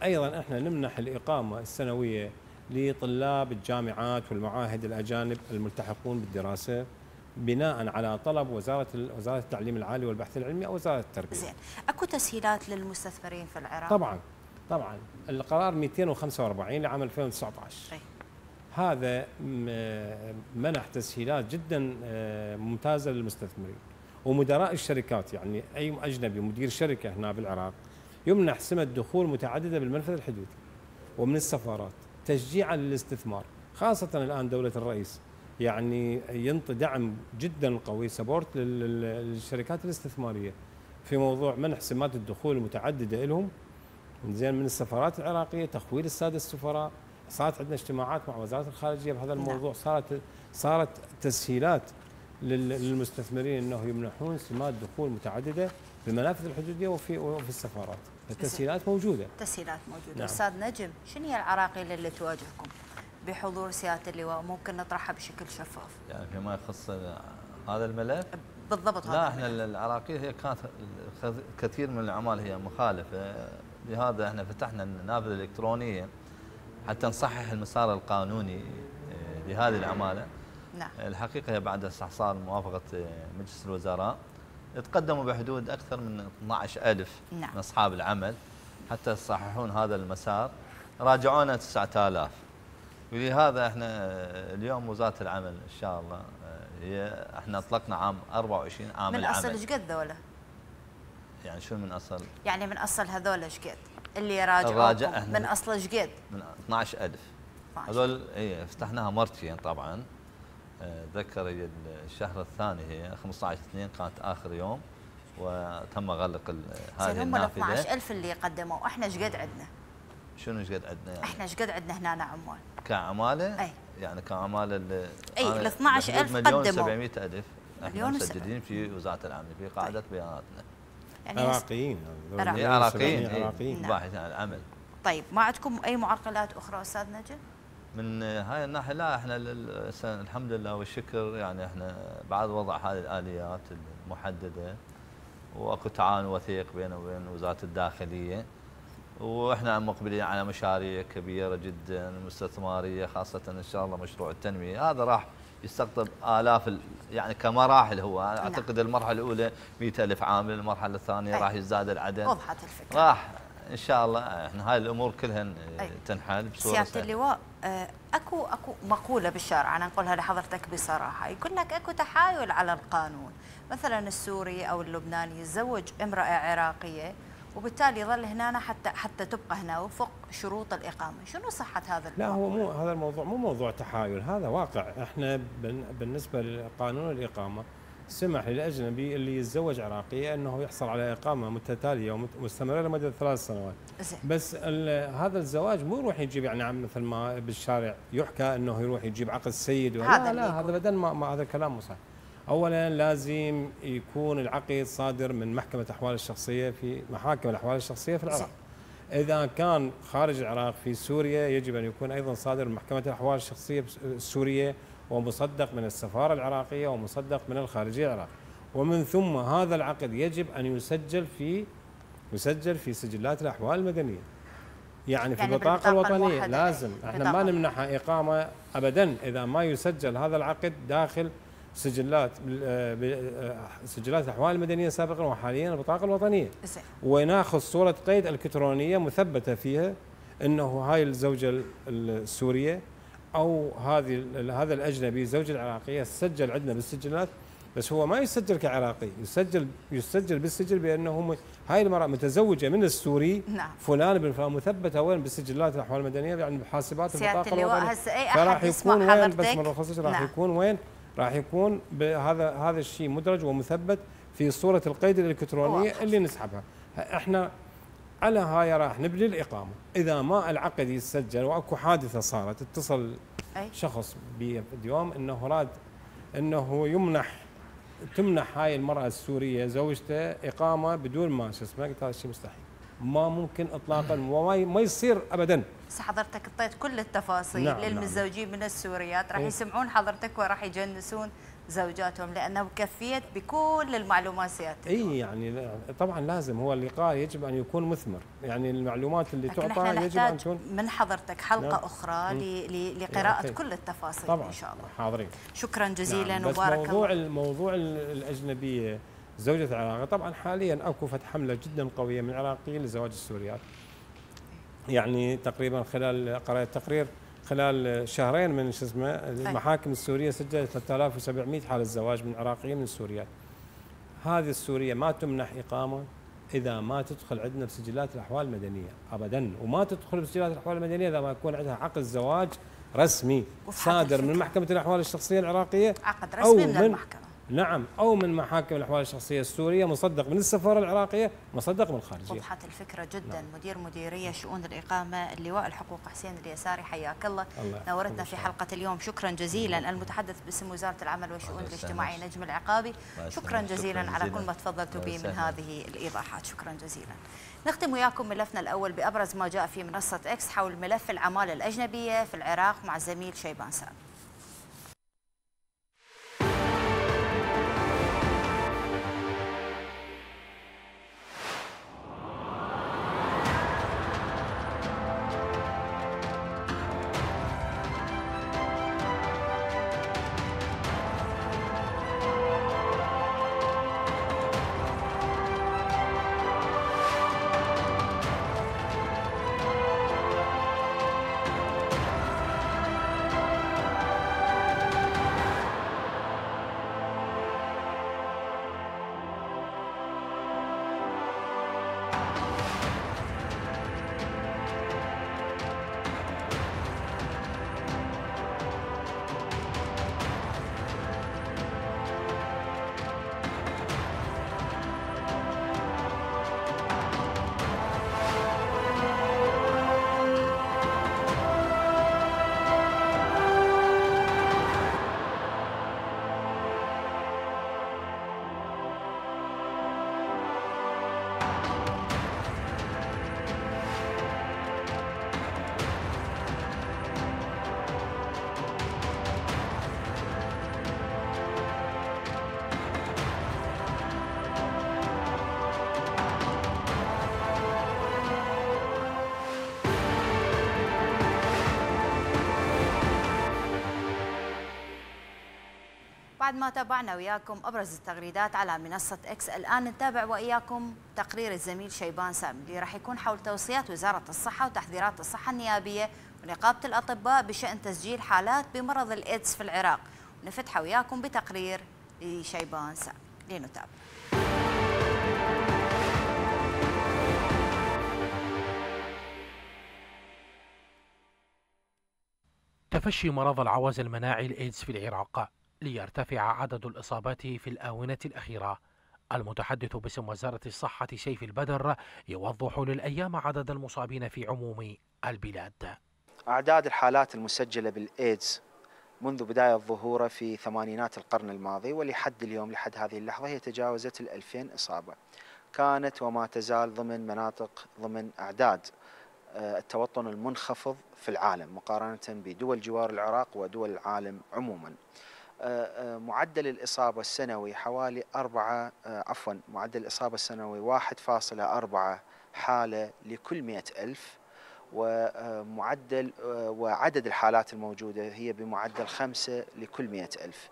أيضا إحنا نمنح الإقامة السنوية لطلاب الجامعات والمعاهد الأجانب الملتحقون بالدراسة بناء على طلب وزارة وزارة التعليم العالي والبحث العلمي أو وزارة التربية. زين، أكو تسهيلات للمستثمرين في العراق؟ طبعا طبعا. القرار 245 لعام 2019 أي. هذا م- منح تسهيلات جدا آه، ممتازة للمستثمرين. ومدراء الشركات يعني أي أجنبي مدير شركة هنا بالعراق يمنح سمة دخول متعددة بالمنفذ الحدودي ومن السفارات تشجيعا للاستثمار خاصة الآن دولة الرئيس. يعني ينطي دعم جدا قوي سبورت للشركات الاستثمارية في موضوع منح سمات الدخول المتعددة لهم زين من السفارات العراقية تخويل السادة السفراء صارت عندنا اجتماعات مع وزارة الخارجية بهذا نعم. الموضوع. صارت صارت تسهيلات لل- للمستثمرين انه يمنحون سمات دخول متعددة في المنافذ الحدودية وفي وفي السفارات. التسهيلات موجودة. تسهيلات موجودة، نعم. أستاذ نجم، شنو هي العراقيل اللي تواجهكم؟ بحضور سيادة اللواء. ممكن نطرحها بشكل شفاف؟ يعني فيما يخص هذا الملف؟ بالضبط لا إحنا الملف. العراقية هي كانت كثير من الأعمال هي مخالفة. لهذا إحنا فتحنا النافذة الإلكترونية حتى نصحح المسار القانوني آه، لهذه العمالة. نعم. الحقيقة هي بعد استحصال موافقة آه، مجلس الوزراء تقدموا بحدود أكثر من 12000 نعم. من أصحاب العمل حتى يصححون هذا المسار. راجعونا 9000 ولهذا إحنا آه، اليوم وزارة العمل إن شاء الله آه، هي إحنا اطلقنا عام 24 عام من العمل اصل إيش قد ذولا؟ يعني شو من أصل يعني من أصل هذول إيش قد؟ اللي يراجعوكم إحنا- من أصل إيش قد؟ من 12000 12. هذول اي فتحناها مرتين طبعا آه، اتذكر هي الشهر الثاني هي 15 2 كانت آخر يوم وتم غلق هذه زين هم ال النافذه 12000 اللي قدموا إحنا إيش قد عندنا؟ شنو إيش قد عندنا يعني إحنا إيش قد عندنا هنا عمال؟ كعماله أي. يعني كعماله ال- أي، أنا ال 12,000 بحدود مليون قدموا. 700 ألف إحنا مليون مسجلين في وزارة العمل في قاعدة بياناتنا يعني عراقيين هذول عراقيين. مليون عراقيين إيه، عراقيين نعم. باحثين عن العمل طيب ما عندكم أي معرقلات أخرى أستاذ نجم؟ من هاي الناحية لا إحنا الحمد لله والشكر يعني إحنا بعد وضع هذه الآليات المحددة وأكو تعاون وثيق بيننا وبين وزارة الداخلية وإحنا مقبلين على مشاريع كبيرة جدا استثماريه خاصة إن شاء الله مشروع التنمية. هذا راح يستقطب آلاف ال- يعني كمراحل هو. أنا أعتقد المرحلة الأولى 100000 عامل المرحلة الثانية أي. راح يزداد العدد. وضحت الفكرة. راح إن شاء الله إحنا هاي الأمور كلها. تنحل بصورة سيادة اللواء آه، اكو أكو مقولة بالشارع أنا نقولها لحضرتك بصراحة. يقول لك أكو تحايل على القانون. مثلا السوري أو اللبناني يتزوج امرأة عراقية وبالتالي يظل هنا حتى حتى تبقى هنا وفق شروط الإقامة، شنو صحة هذا لا هو الموضوع؟ مو هذا الموضوع مو موضوع تحايل هذا واقع. إحنا بالنسبة لقانون الإقامة سمح للأجنبي اللي يتزوج عراقيه أنه يحصل على إقامة متتالية ومستمره لمدة ثلاث سنوات. بس هذا الزواج مو يروح يجيب يعني مثل ما بالشارع يحكى أنه يروح يجيب عقد سيد ولا- هذا لا لا. هذا ابدا ما, ما هذا الكلام مو صح. اولا لازم يكون العقد صادر من محكمة الاحوال الشخصية في محاكم الأحوال الشخصية في العراق. إذا كان خارج العراق في سوريا يجب أن يكون أيضا صادر من محكمة الأحوال الشخصية السورية ومصدق من السفارة العراقية ومصدق من الخارجية العراقيه ومن ثم هذا العقد يجب أن يسجل في يسجل في سجلات الأحوال المدنية. يعني في يعني البطاقة الوطنية. لازم. إحنا ما بطاقة. نمنح إقامة ابدا إذا ما يسجل هذا العقد داخل سجلات ب- سجلات الأحوال المدنية سابقا وحاليا البطاقه الوطنية. وناخذ صورة قيد الكترونيه مثبتة فيها إنه هاي الزوجة ال- السورية أو هذه هذا الأجنبي الزوجه العراقية سجل عندنا بالسجلات بس هو ما يسجل كعراقي يسجل يسجل بالسجل بأنه هاي المرأة متزوجة من السوري نعم. فلان بن فلان. مثبتة وين؟ بالسجلات الأحوال المدنية يعني بحاسبات سياده البطاقة اللواء الوطنية. هسه اي فراح أحد يسمع يكون وين؟ بس حضرتك؟ ما نرخصش راح نعم. يكون وين؟ راح يكون بهذا هذا الشيء مدرج ومثبت في صورة القيد الإلكترونية. اللي نسحبها. إحنا على هاي راح نبني الإقامة. إذا ما العقد يسجل وأكو حادثة صارت اتصل أي. شخص باليوم إنه راد إنه يمنح تمنح هاي المرأة السورية زوجته إقامة بدون ما شو اسمه؟ قلت هذا الشيء مستحيل. ما ممكن اطلاقا وما ما يصير ابدا. بس حضرتك اعطيت كل التفاصيل نعم، نعم. للمتزوجين من السوريات راح. يسمعون حضرتك وراح يجنسون زوجاتهم لأنه كفيت بكل المعلومات سيادتك إي يعني طبعا لازم هو اللقاء يجب أن يكون مثمر يعني المعلومات اللي تعطى يجب أن تكون من حضرتك حلقة نعم. أخرى. ل- لقراءة. كل التفاصيل طبعا إن شاء الله حاضرين شكرا جزيلا نعم. بس وبارك موضوع الله الموضوع ال- الأجنبية زوجة العراقي طبعا حاليا أكو فتح حملة جدا قوية من العراقيين لزواج السوريات يعني تقريبا خلال قرأت تقرير خلال شهرين من شو اسمه المحاكم السورية سجلت 3700 حاله زواج من عراقيين من سوريات هذه السورية ما تمنح إقامة إذا ما تدخل عندنا بسجلات الأحوال المدنية ابدا. وما تدخل بسجلات الأحوال المدنية إذا ما يكون عندها عقد زواج رسمي صادر من. محكمة الأحوال الشخصية العراقية عقد أو رسمي من من- المحكمة. نعم أو من محاكم الأحوال الشخصية السورية مصدق من السفارة العراقية مصدق من الخارجية وضحت الفكرة جدا نعم. مدير مديرية شؤون الإقامة اللواء الحقوق حسين اليساري حياك الله الله نورتنا في. حلقة اليوم شكرا جزيلا المتحدث باسم وزارة العمل والشؤون يسلمك. نجم العقابي شكرا. جزيلا شكراً على جزيلاً. كل ما تفضلتوا به من. هذه الإيضاحات شكرا جزيلا نختم وياكم ملفنا الأول بأبرز ما جاء في منصة إكس حول ملف العماله الأجنبية في العراق مع الزميل شيبان سامي بعد ما تابعنا وياكم أبرز التغريدات على منصة إكس الآن نتابع وإياكم تقرير الزميل شيبان سامي اللي راح يكون حول توصيات وزارة الصحة وتحذيرات الصحة النيابية ونقابة الأطباء بشأن تسجيل حالات بمرض الإيدز في العراق. نفتح وياكم بتقرير لشيبان سامي. لنتابع. تفشي مرض العوز المناعي الإيدز في العراق. ليرتفع عدد الإصابات في الآونة الأخيرة. المتحدث باسم وزارة الصحة سيف البدر يوضح للأيام عدد المصابين في عموم البلاد. أعداد الحالات المسجلة بالإيدز منذ بداية ظهوره في ثمانينات القرن الماضي ولحد اليوم لحد هذه اللحظة هي تجاوزت الألفين إصابة. كانت وما تزال ضمن مناطق ضمن أعداد آه، التوطن المنخفض في العالم مقارنة بدول جوار العراق ودول العالم عموما. معدل الإصابة السنوي حوالي أربعة عفوا معدل الإصابة السنوي واحد فاصلة أربعة حالة لكل مئة ألف ومعدل وعدد الحالات الموجودة هي بمعدل خمسة لكل مئة ألف.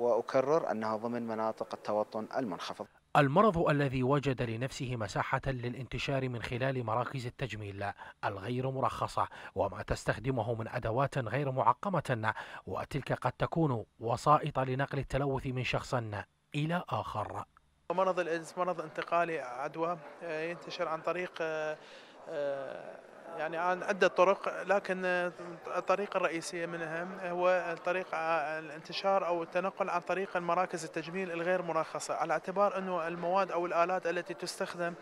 وأكرر أنها ضمن مناطق التوطن المنخفض المرض الذي وجد لنفسه مساحة للانتشار من خلال مراكز التجميل الغير مرخصة وما تستخدمه من أدوات غير معقمة وتلك قد تكون وسائط لنقل التلوث من شخص إلى آخر. مرض الإيدز مرض انتقالي عدوى ينتشر عن طريق آه، آه، يعني عن عدة طرق لكن الطريقة الرئيسية منها هو طريق الانتشار أو التنقل عن طريق المراكز التجميل الغير مرخصة على اعتبار أنه المواد أو الآلات التي تستخدم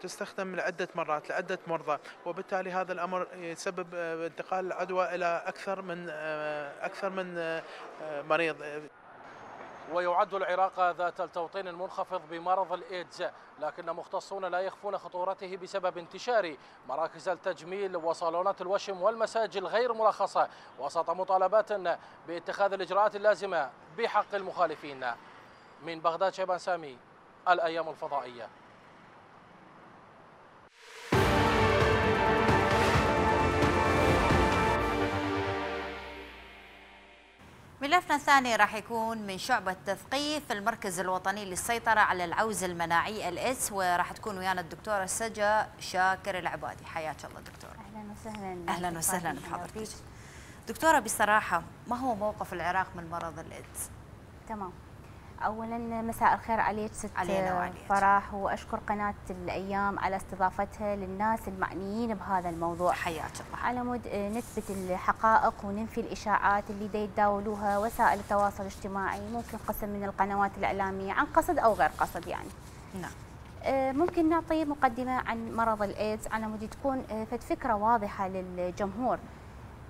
تستخدم لعدة مرات لعدة مرضى وبالتالي هذا الأمر يسبب انتقال العدوى إلى أكثر من أكثر من مريض. ويعد العراق ذات التوطين المنخفض بمرض الإيدز لكن مختصون لا يخفون خطورته بسبب انتشار مراكز التجميل وصالونات الوشم والمساج الغير مرخصة وسط مطالبات باتخاذ الإجراءات اللازمة بحق المخالفين. من بغداد شيبان سامي الأيام الفضائية. ملفنا الثاني راح يكون من شعبة تثقيف المركز الوطني للسيطرة على العوز المناعي الايدز وراح تكون ويانا الدكتورة سجا شاكر العبادي. حياك الله دكتورة. أهلا وسهلا. أهلا وسهلا بحضرتك. دكتورة بصراحة ما هو موقف العراق من مرض الايدز؟ تمام. اولا مساء الخير عليك ست علينا وعليك. فرح وأشكر قناة الأيام على استضافتها للناس المعنيين بهذا الموضوع. حياك الله. على مود نثبت الحقائق وننفي الإشاعات اللي دا يتداولوها وسائل التواصل الاجتماعي ممكن قسم من القنوات الإعلامية عن قصد أو غير قصد يعني. نعم. ممكن نعطي مقدمة عن مرض الإيدز على مود تكون فد فكرة واضحة للجمهور. آه،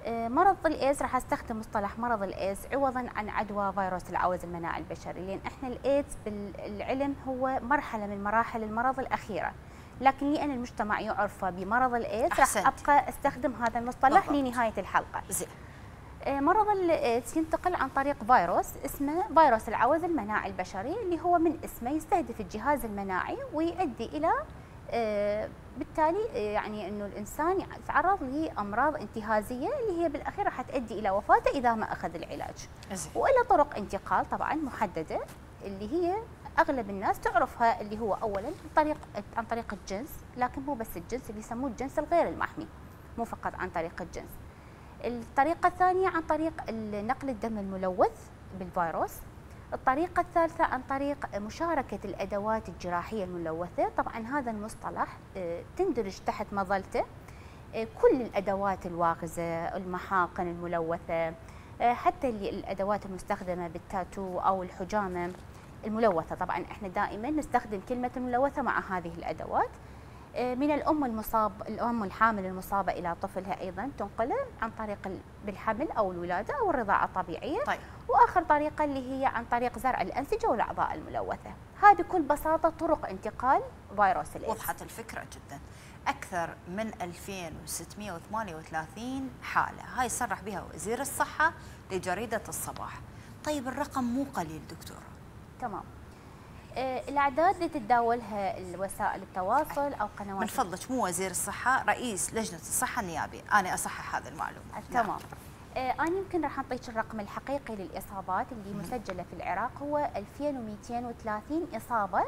مرض الايدز راح أستخدم مصطلح مرض الايدز عوضا عن عدوى فيروس العوز المناعي البشري. لأن إحنا الإيدز بالعلم هو مرحلة من مراحل المرض الأخيرة. لكن لأن المجتمع يعرف بمرض الايدز راح أبقى أستخدم هذا المصطلح بالضبط. لنهاية الحلقة. زين. آه، مرض الايدز ينتقل عن طريق فيروس اسمه فيروس العوز المناعي البشري اللي هو من اسمه يستهدف الجهاز المناعي ويؤدي إلى آه، بالتالي آه، يعني إنه الإنسان يتعرض لأمراض انتهازية اللي هي بالأخير راح تؤدي إلى وفاته إذا ما أخذ العلاج. وإلى طرق انتقال طبعا محددة اللي هي أغلب الناس تعرفها اللي هو اولا عن طريق عن طريق الجنس لكن مو بس الجنس اللي يسموه الجنس الغير المحمي مو فقط عن طريق الجنس. الطريقة الثانية عن طريق نقل الدم الملوث بالفيروس الطريقة الثالثة عن طريق مشاركة الأدوات الجراحية الملوثة. طبعا هذا المصطلح آه، تندرج تحت مظلته آه، كل الأدوات الواغزة المحاقن الملوثة آه، حتى الأدوات المستخدمة بالتاتو أو الحجامة الملوثة. طبعا إحنا دائما نستخدم كلمة الملوثة مع هذه الأدوات. من الأم المصاب الأم الحامل المصابة إلى طفلها أيضا تنقله عن طريق بالحمل أو الولادة أو الرضاعة الطبيعية. طيب. وآخر طريقة اللي هي عن طريق زرع الأنسجة والأعضاء الملوثة. هذه بكل بساطة طرق انتقال فيروس الإيدز. وضحت الفكرة جدا. أكثر من 2638 حالة. هاي صرح بها وزير الصحة لجريدة الصباح. طيب الرقم مو قليل دكتور تمام. آه، الأعداد اللي تتداولها الوسائل التواصل أو قنوات من فضلك مو وزير الصحة رئيس لجنة الصحة النيابي. أنا أصحح هذه المعلومة. آه، تمام. آه، أنا يمكن راح أعطيك الرقم الحقيقي للإصابات اللي مسجلة في العراق. هو 2230 إصابة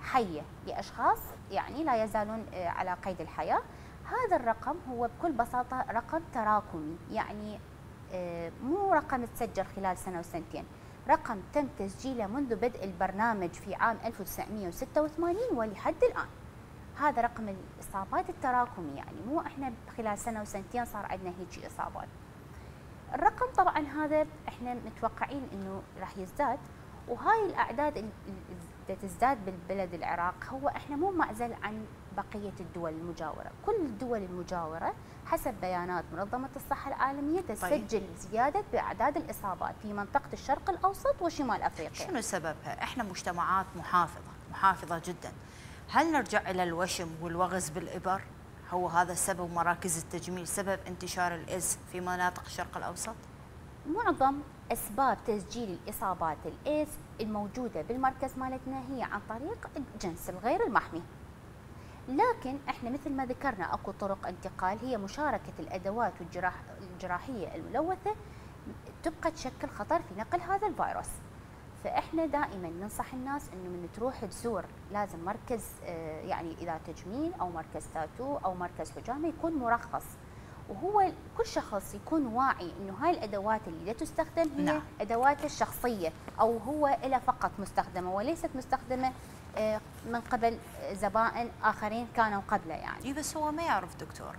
حية لأشخاص يعني لا يزالون آه، على قيد الحياة. هذا الرقم هو بكل بساطة رقم تراكمي. يعني آه، مو رقم تسجل خلال سنة وسنتين. رقم تم تسجيله منذ بدء البرنامج في عام 1986 ولحد الآن. هذا رقم الإصابات التراكمي يعني مو إحنا خلال سنة وسنتين صار عندنا هيك إصابات. الرقم طبعا هذا إحنا متوقعين إنه راح يزداد وهاي الأعداد اللي تزداد بالبلد العراق هو إحنا مو معزل عن بقية الدول المجاورة كل الدول المجاورة حسب بيانات منظمة الصحة العالمية تسجل طيب. زيادة بأعداد الإصابات في منطقة الشرق الأوسط وشمال أفريقيا شنو سببها؟ إحنا مجتمعات محافظة محافظة جدا هل نرجع إلى الوشم والوغز بالإبر؟ هو هذا سبب مراكز التجميل سبب انتشار الإز في مناطق الشرق الأوسط؟ معظم أسباب تسجيل الإصابات الإيز الموجودة بالمركز مالتنا هي عن طريق الجنس الغير المحمي لكن إحنا مثل ما ذكرنا أكو طرق انتقال هي مشاركة الأدوات الجراح الجراحية الملوثة تبقى تشكل خطر في نقل هذا الفيروس. فإحنا دائما ننصح الناس إنه من تروح تزور لازم مركز آه، يعني إذا تجميل أو مركز تاتو أو مركز حجامة يكون مرخص. وهو كل شخص يكون واعي إنه هاي الأدوات اللي لا تستخدم هي نعم. أدواته الشخصية أو هو لها فقط مستخدمة وليست مستخدمة. من قبل زبائن آخرين كانوا قبله يعني اي بس هو ما يعرف دكتور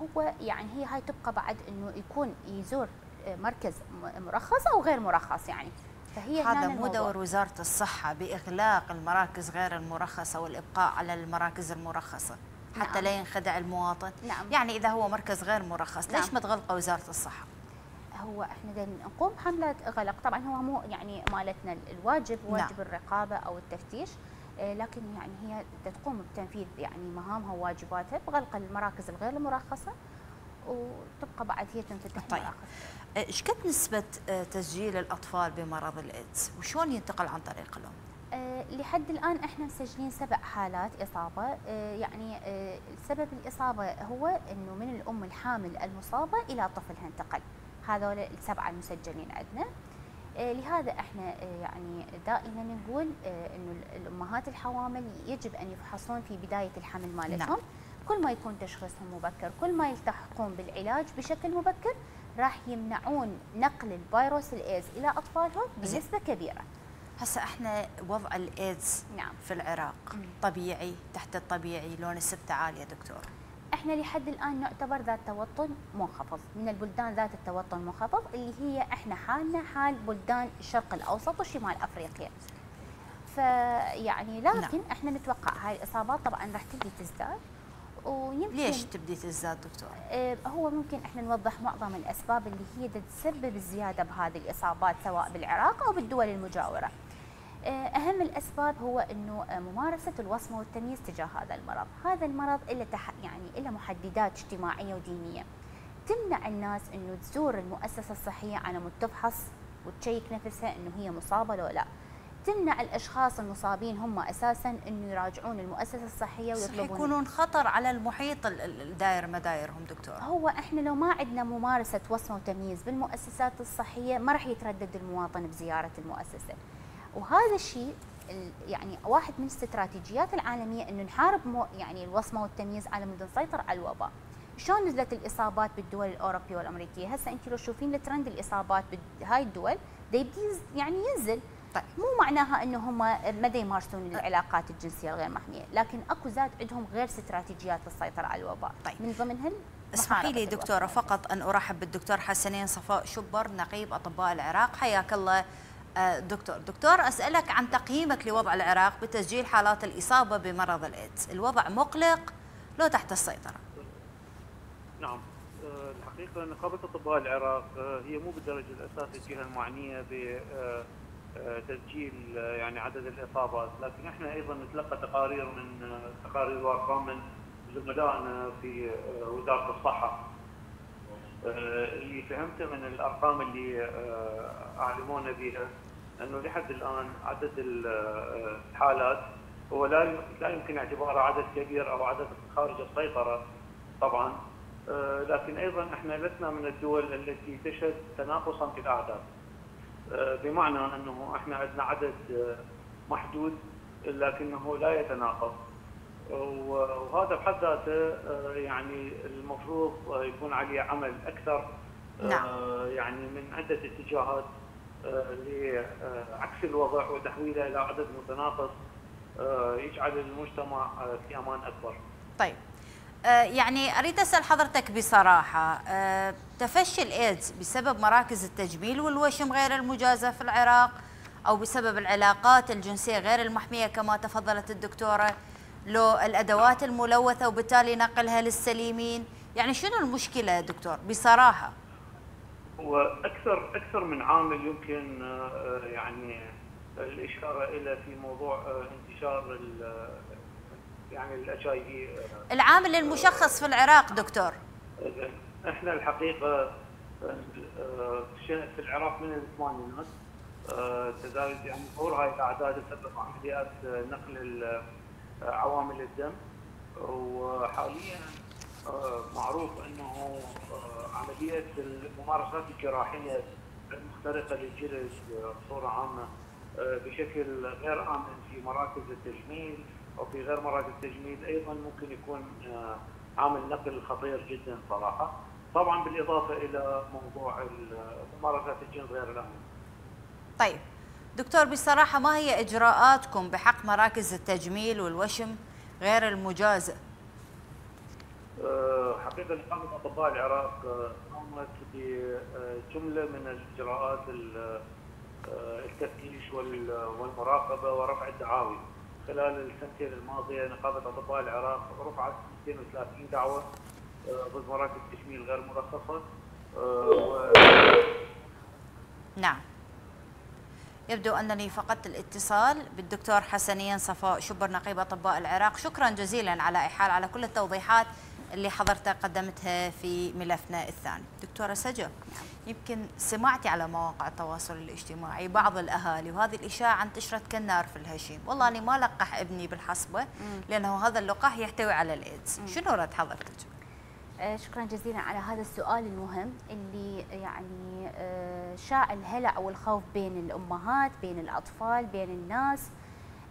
هو يعني هي هاي تبقى بعد إنه يكون يزور آه، مركز مرخص أو غير مرخص يعني فهي هذا مو دور وزارة الصحة بإغلاق المراكز غير المرخصة والإبقاء على المراكز المرخصة حتى نعم. لا ينخدع المواطن نعم. يعني إذا هو مركز غير مرخص نعم. ليش ما تغلقه وزارة الصحة هو إحنا نقوم بحمله غلق طبعا هو مو يعني مالتنا الواجب نعم. واجب نعم. الرقابة أو التفتيش آه، لكن يعني هي تقوم بتنفيذ يعني مهامها وواجباتها بغلق المراكز الغير المرخصة وتبقى بعد هي تنفتح طيب. إيش قد نسبة آه، تسجيل الأطفال بمرض الإيدز وشون ينتقل عن طريق الأم؟ لحد الآن إحنا مسجلين سبع حالات إصابة يعني سبب الإصابة هو إنه من الأم الحامل المصابة إلى طفلها انتقل هذول السبعة المسجلين عندنا. آه، لهذا إحنا آه، يعني دائما نقول آه، إنه الأمهات الحوامل يجب أن يفحصون في بداية الحمل مالتهم. نعم. كل ما يكون تشخيصهم مبكر كل ما يلتحقون بالعلاج بشكل مبكر راح يمنعون نقل الفيروس الايدز إلى أطفالهم بنسبة كبيرة. هسه إحنا وضع الايدز نعم. في العراق طبيعي تحت الطبيعي لو نسبته عالية دكتور. إحنا لحد الآن نعتبر ذات توطن منخفض من البلدان ذات التوطن المنخفض اللي هي إحنا حالنا حال بلدان الشرق الأوسط وشمال أفريقيا فيعني لكن نعم. إحنا نتوقع هاي الإصابات طبعا راح تبدي تزداد ويمكن ليش تبدي تزداد دكتور؟ آه هو ممكن إحنا نوضح معظم الأسباب اللي هي تسبب الزيادة بهذه الإصابات سواء بالعراق أو بالدول المجاورة. آه، أهم الأسباب هو أنه آه، ممارسة الوصمة والتمييز تجاه هذا المرض. هذا المرض إلا تح يعني إلا محددات اجتماعية ودينية. تمنع الناس أنه تزور المؤسسة الصحية على مود تفحص وتشيك نفسها أنه هي مصابة لو لا. تمنع الأشخاص المصابين هم أساسا إنه يراجعون المؤسسة الصحية ويطلبون يكونون خطر على المحيط الدائر مدايرهم دكتور. هو إحنا لو ما عندنا ممارسة وصمة وتمييز بالمؤسسات الصحية ما راح يتردد المواطن بزيارة المؤسسة. وهذا الشيء يعني واحد من الاستراتيجيات العالمية إنه نحارب مو يعني الوصمة والتمييز على مود نسيطر على الوباء. شلون نزلت الإصابات بالدول الأوروبية والأمريكية؟ هسه انت لو تشوفين الترند الإصابات بهاي الدول يبدي يعني ينزل. طيب. مو معناها إنه هم ما يمارسون العلاقات الجنسية الغير محمية، لكن أكو زاد عندهم غير استراتيجيات للسيطرة على الوباء. طيب. من ضمنها اسمحي لي دكتورة فقط أن أرحب بالدكتور حسنين صفاء شبر نقيب أطباء العراق حياك الله دكتور. دكتور أسألك عن تقييمك لوضع العراق بتسجيل حالات الإصابة بمرض الإيدز. الوضع مقلق لو تحت السيطرة. نعم. آه، الحقيقة نقابة أطباء العراق آه، هي مو بالدرجة الأساسية الجهة المعنية بتسجيل يعني عدد الإصابات. لكن إحنا أيضا نتلقى تقارير من تقارير وأرقام من زملائنا في وزارة الصحة. اللي فهمته من الأرقام اللي أعلمونا بها انه لحد الآن عدد الحالات هو لا لا يمكن اعتباره عدد كبير أو عدد خارج السيطرة طبعا. آه، لكن أيضا إحنا لسنا من الدول التي تشهد تناقصا في الأعداد. آه، بمعنى أنه إحنا عندنا عدد آه، محدود لكنه لا يتناقص وهذا بحد ذاته يعني المفروض يكون عليه عمل أكثر. نعم. يعني من عدة اتجاهات. لعكس الوضع وتحويله إلى عدد متناقص يجعل المجتمع في أمان أكبر. طيب. آه، يعني أريد أسأل حضرتك بصراحة آه، تفشي الإيدز بسبب مراكز التجميل والوشم غير المجازة في العراق أو بسبب العلاقات الجنسية غير المحمية كما تفضلت الدكتورة لو الأدوات الملوثة وبالتالي نقلها للسليمين؟ يعني شنو المشكلة دكتور؟ بصراحة. وأكثر أكثر من عامل يمكن آه، يعني الإشارة إلى في موضوع انتشار يعني الاتش اي في العامل المشخص في العراق دكتور. إحنا الحقيقة في العراق من الثمانينات تزايد يعني ظهور هاي الأعداد بسبب عمليات نقل عوامل الدم وحاليا معروف أنه عمليه الممارسات الجراحية المخترقه للجلد بصورة عامة بشكل غير آمن في مراكز التجميل وفي غير مراكز التجميد أيضا ممكن يكون آه، عامل نقل خطير جدا صراحة طبعا بالإضافة إلى موضوع ممارسات الجنس غير الامنه. طيب دكتور بصراحة ما هي إجراءاتكم بحق مراكز التجميل والوشم غير المجازه؟ آه، حقيقة نقابه اطباء العراق آه، قامت بجملة من الإجراءات التفتيش والمراقبة ورفع الدعاوي. خلال السنتين الماضية نقابة أطباء العراق رفعت 230 دعوة آه، ضد مراكز تجميل غير مرخصة آه، و... نعم. يبدو أنني فقدت الاتصال بالدكتور حسنين صفاء شبر نقيب أطباء العراق. شكرا جزيلا على إحال على كل التوضيحات. اللي حضرتك قدمتها في ملفنا الثاني. دكتورة سجا يمكن سمعتي على مواقع التواصل الاجتماعي بعض الأهالي وهذه الإشاعة انتشرت كالنار في الهشيم. والله أني ما لقح ابني بالحصبة لأنه هذا اللقاح يحتوي على الإيدز. شنو رد حضرتك؟ آه، شكرا جزيلا على هذا السؤال المهم اللي يعني آه، شاع الهلع والخوف بين الأمهات بين الأطفال بين الناس.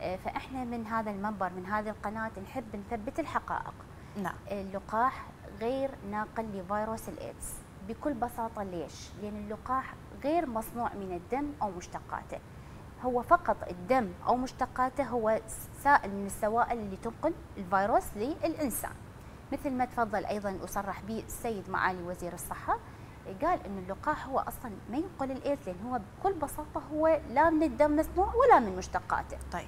آه، فإحنا من هذا المنبر من هذه القناة نحب نثبت الحقائق. نعم اللقاح غير ناقل لفيروس الإيدز بكل بساطة ليش؟ لأن اللقاح غير مصنوع من الدم أو مشتقاته هو فقط الدم أو مشتقاته هو سائل من السوائل اللي تنقل الفيروس للإنسان مثل ما تفضل أيضا وصرح به السيد معالي وزير الصحة قال ان اللقاح هو أصلا ما ينقل الإيدز لأن هو بكل بساطة هو لا من الدم مصنوع ولا من مشتقاته. طيب.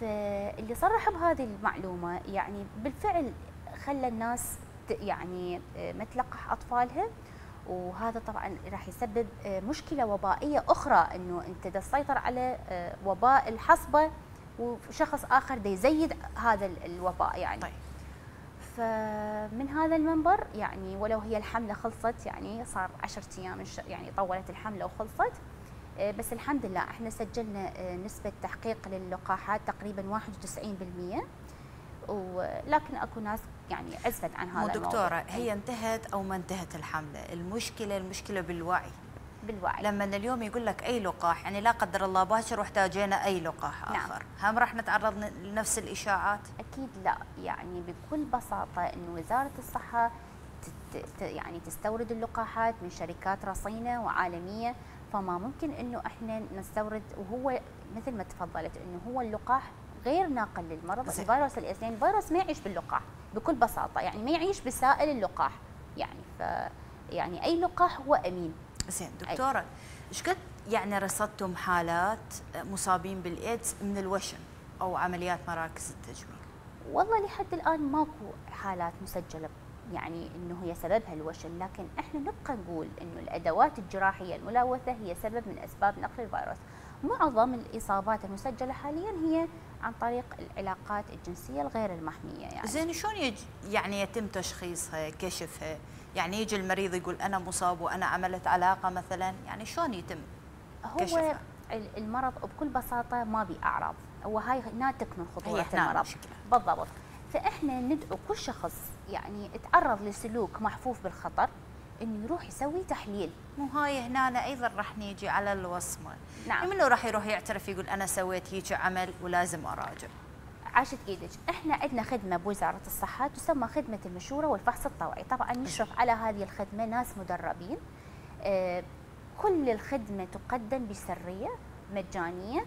فاللي صرح بهذه المعلومة يعني بالفعل خلى الناس يعني آه، ما تلقح أطفالها. وهذا طبعا راح يسبب آه، مشكلة وبائية أخرى إنه أنت تسيطر على آه، وباء الحصبة وشخص آخر دا يزيد هذا الوباء يعني. طيب. فمن هذا المنبر يعني ولو هي الحملة خلصت يعني صار 10 أيام يعني طولت الحملة وخلصت. بس الحمد لله إحنا سجلنا نسبة تحقيق للقاحات تقريبا 91% ولكن اكو ناس يعني عزفت عن هذا دكتورة هي انتهت أو ما انتهت الحملة؟ المشكلة المشكلة بالوعي. بالوعي. لما اليوم يقول لك أي لقاح يعني لا قدر الله باكر واحتاجينا أي لقاح نعم. آخر. هم راح نتعرض لنفس الإشاعات؟ أكيد لا. يعني بكل بساطة انه وزارة الصحة يعني تستورد اللقاحات من شركات رصينة وعالمية فما ممكن إنه إحنا نستورد وهو مثل ما تفضلت إنه هو اللقاح غير ناقل للمرض زي. الفيروس الإثنين الفيروس ما يعيش باللقاح بكل بساطة يعني ما يعيش بسائل اللقاح يعني ف يعني أي لقاح هو أمين. زين دكتورة إيش قد يعني رصدتم حالات مصابين بالإيدز من الوشم أو عمليات مراكز التجميل؟ والله لحد الآن ماكو حالات مسجلة يعني إنه هي سببها الوشم لكن إحنا نبقى نقول إنه الأدوات الجراحية الملوثة هي سبب من أسباب نقل الفيروس. معظم الإصابات المسجلة حاليا هي عن طريق العلاقات الجنسية الغير المحمية يعني زين شلون يج يعني يتم تشخيصها كشفها يعني يجي المريض يقول أنا مصاب وأنا عملت علاقة مثلا يعني شلون يتم هو كشفها؟ المرض بكل بساطة ما بي أعراض هو هاي ناتج من خطوره المرض مشكلة. بالضبط فإحنا ندعو كل شخص يعني تعرض لسلوك محفوف بالخطر انه يروح يسوي تحليل. مو هاي هنا أيضا راح نيجي على الوصمة. نعم. منو راح يروح يعترف يقول أنا سويت هيك عمل ولازم أراجع. عاشت إيدك. إحنا عندنا خدمة بوزارة الصحة تسمى خدمة المشورة والفحص الطوعي. طبعا نشرف على هذه الخدمة ناس مدربين. آه كل الخدمة تقدم بسرية مجانية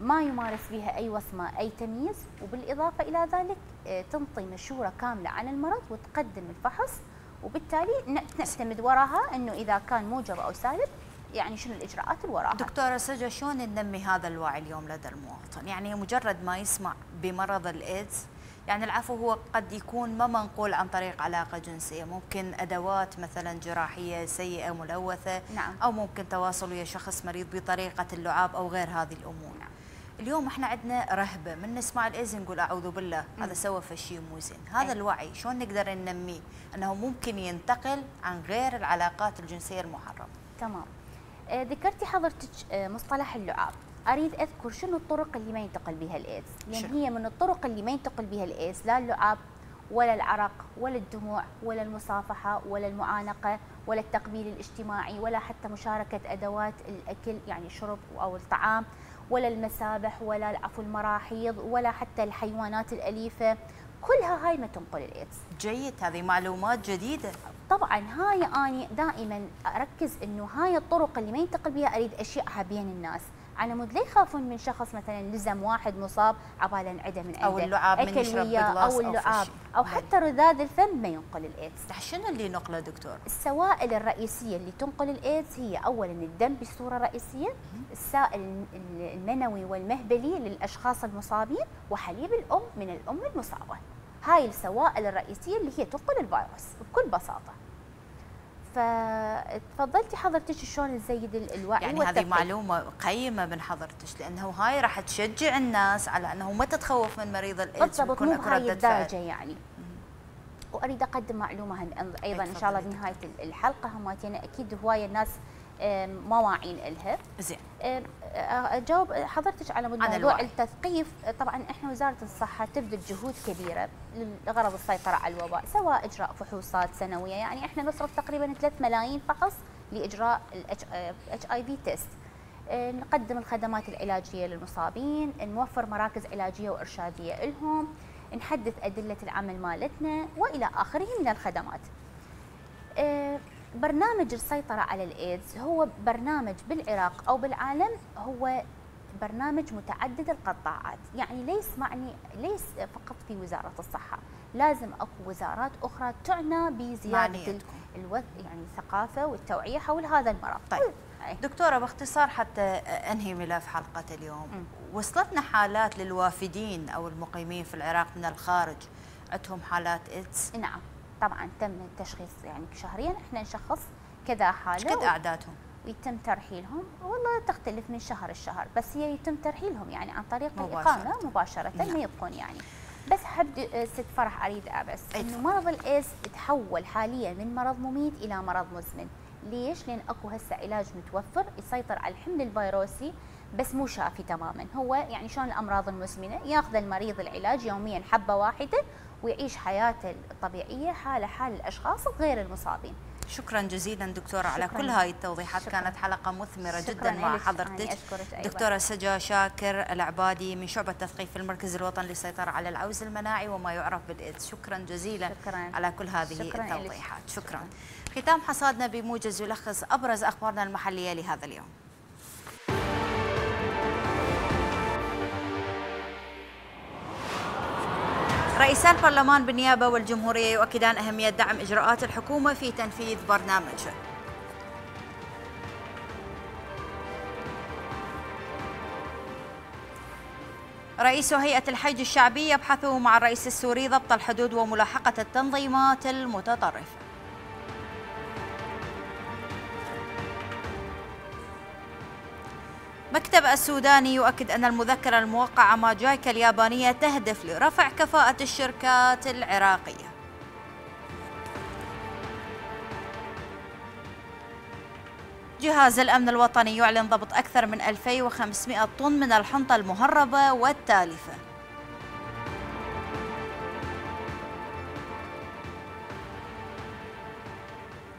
ما يمارس فيها أي وصمة أي تمييز وبالإضافة إلى ذلك آه تنطي مشورة كاملة عن المرض وتقدم الفحص. وبالتالي نعتمد وراها إنه إذا كان موجب أو سالب يعني شنو الإجراءات اللي وراها دكتورة سجا شلون ننمي هذا الوعي اليوم لدى المواطن يعني مجرد ما يسمع بمرض الإيدز يعني العفو هو قد يكون ما منقول عن طريق علاقة جنسية ممكن أدوات مثلا جراحية سيئة ملوثة نعم. أو ممكن تواصل ويا شخص مريض بطريقة اللعاب أو غير هذه الأمور. اليوم إحنا عندنا رهبة من نسمع الايز نقول أعوذ بالله هذا سوى فشي مو زين. هذا الوعي شلون نقدر ننميه؟ أنه ممكن ينتقل عن غير العلاقات الجنسية المحرمة. تمام. آه ذكرتي حضرتك آه مصطلح اللعاب. أريد أذكر شنو الطرق اللي ما ينتقل بها الإيدز؟ لأن هي من الطرق اللي ما ينتقل بها الإيدز لا اللعاب ولا العرق ولا الدموع ولا المصافحة ولا المعانقة ولا التقبيل الاجتماعي ولا حتى مشاركة أدوات الأكل يعني شرب أو الطعام. ولا المسابح ولا عفوا المراحيض ولا حتى الحيوانات الأليفة كلها هاي ما تنقل الإيدز. جيد هذه معلومات جديدة. طبعا هاي أنا دائما أركز أنه هاي الطرق اللي ما ينتقل بها أريد أشيعها بين الناس. على مود. لا يخافون من شخص مثلا لزم واحد مصاب عباله انعدى من عنده. أو اللعاب من يشرب أو اللعاب. أو, أو حتى رذاذ الفم ما ينقل الإيدز. شنو اللي نقله دكتور؟ السوائل الرئيسية اللي تنقل الإيدز هي اولا الدم بصورة رئيسية السائل المنوي والمهبلي للأشخاص المصابين وحليب الأم من الأم المصابة. هاي السوائل الرئيسية اللي هي تنقل الفيروس بكل بساطة. فتفضلتي حضرتك شلون نزيد الوعي يعني هذه معلومة قيمة من حضرتك لأنه هاي راح تشجع الناس على أنه ما تتخوف من مريض الإيدز بالضبط مو بهاي الدرجة يعني. وأريد أقدم معلومة أيضا إن شاء الله بنهاية الحلقة هماتين أكيد هواية الناس مواعين إلها. زين. اجاوب حضرتك على موضوع التثقيف. طبعا إحنا وزارة الصحة تبذل جهود كبيرة لغرض السيطرة على الوباء سواء إجراء فحوصات سنوية. يعني إحنا نصرف تقريبا 3 ملايين فحص لإجراء ال HIV test نقدم الخدمات العلاجية للمصابين نوفر مراكز علاجية وإرشادية لهم نحدث أدلة العمل مالتنا وإلى آخره من الخدمات. برنامج السيطرة على الإيدز هو برنامج بالعراق أو بالعالم هو برنامج متعدد القطاعات. يعني ليس معني ليس فقط في وزارة الصحة لازم أكو وزارات أخرى تعنى بزيادة ألو... يعني الثقافة والتوعية حول هذا المرض. طيب. دكتورة باختصار حتى أنهي ملف حلقة اليوم. م. وصلتنا حالات للوافدين أو المقيمين في العراق من الخارج عندهم حالات إيدز؟ نعم. طبعا تم التشخيص يعني شهريا إحنا نشخص كذا حالة قد أعدادهم؟ ويتم ترحيلهم والله تختلف من شهر لشهر بس هي يتم ترحيلهم يعني عن طريق مباشرة. الإقامة مباشرة نعم. ما يبقون يعني بس حب ست فرح أريد بس إنه مرض الإيدز تحول حاليا من مرض مميت إلى مرض مزمن ليش؟ لأن أكو هسه علاج متوفر يسيطر على الحمل الفيروسي بس مو شافي تماما هو يعني شلون الأمراض المزمنة ياخذ المريض العلاج يوميا حبة واحدة ويعيش حياته الطبيعيه حاله حال الأشخاص غير المصابين. شكرا جزيلا دكتورة على كل هاي التوضيحات. شكرا. كانت حلقة مثمرة جدا مع حضرتك دكتورة سجا شاكر العبادي من شعبة تثقيف في المركز الوطني للسيطرة على العوز المناعي وما يعرف بالإيدز. شكرا جزيلا شكرا. على كل هذه شكرا التوضيحات شكرا. شكرا. ختام حصادنا بموجز يلخص أبرز أخبارنا المحلية لهذا اليوم. رئيسا البرلمان بالنيابة والجمهورية يؤكدان أهمية دعم إجراءات الحكومة في تنفيذ برنامجه رئيس هيئة الحج الشعبي يبحث مع الرئيس السوري ضبط الحدود وملاحقة التنظيمات المتطرفة. مكتب السوداني يؤكد أن المذكرة الموقعة مع جايكا اليابانية تهدف لرفع كفاءة الشركات العراقية. جهاز الأمن الوطني يعلن ضبط أكثر من 2500 طن من الحنطة المهربة والتالفة.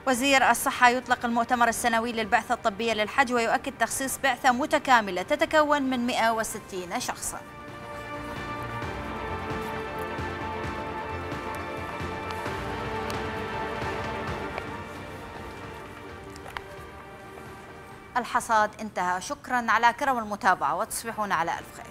وزير الصحة يطلق المؤتمر السنوي للبعثة الطبية للحج ويؤكد تخصيص بعثة متكاملة تتكون من 160 شخصاً. الحصاد انتهى. شكرا على كرم المتابعة وتصبحون على ألف خير.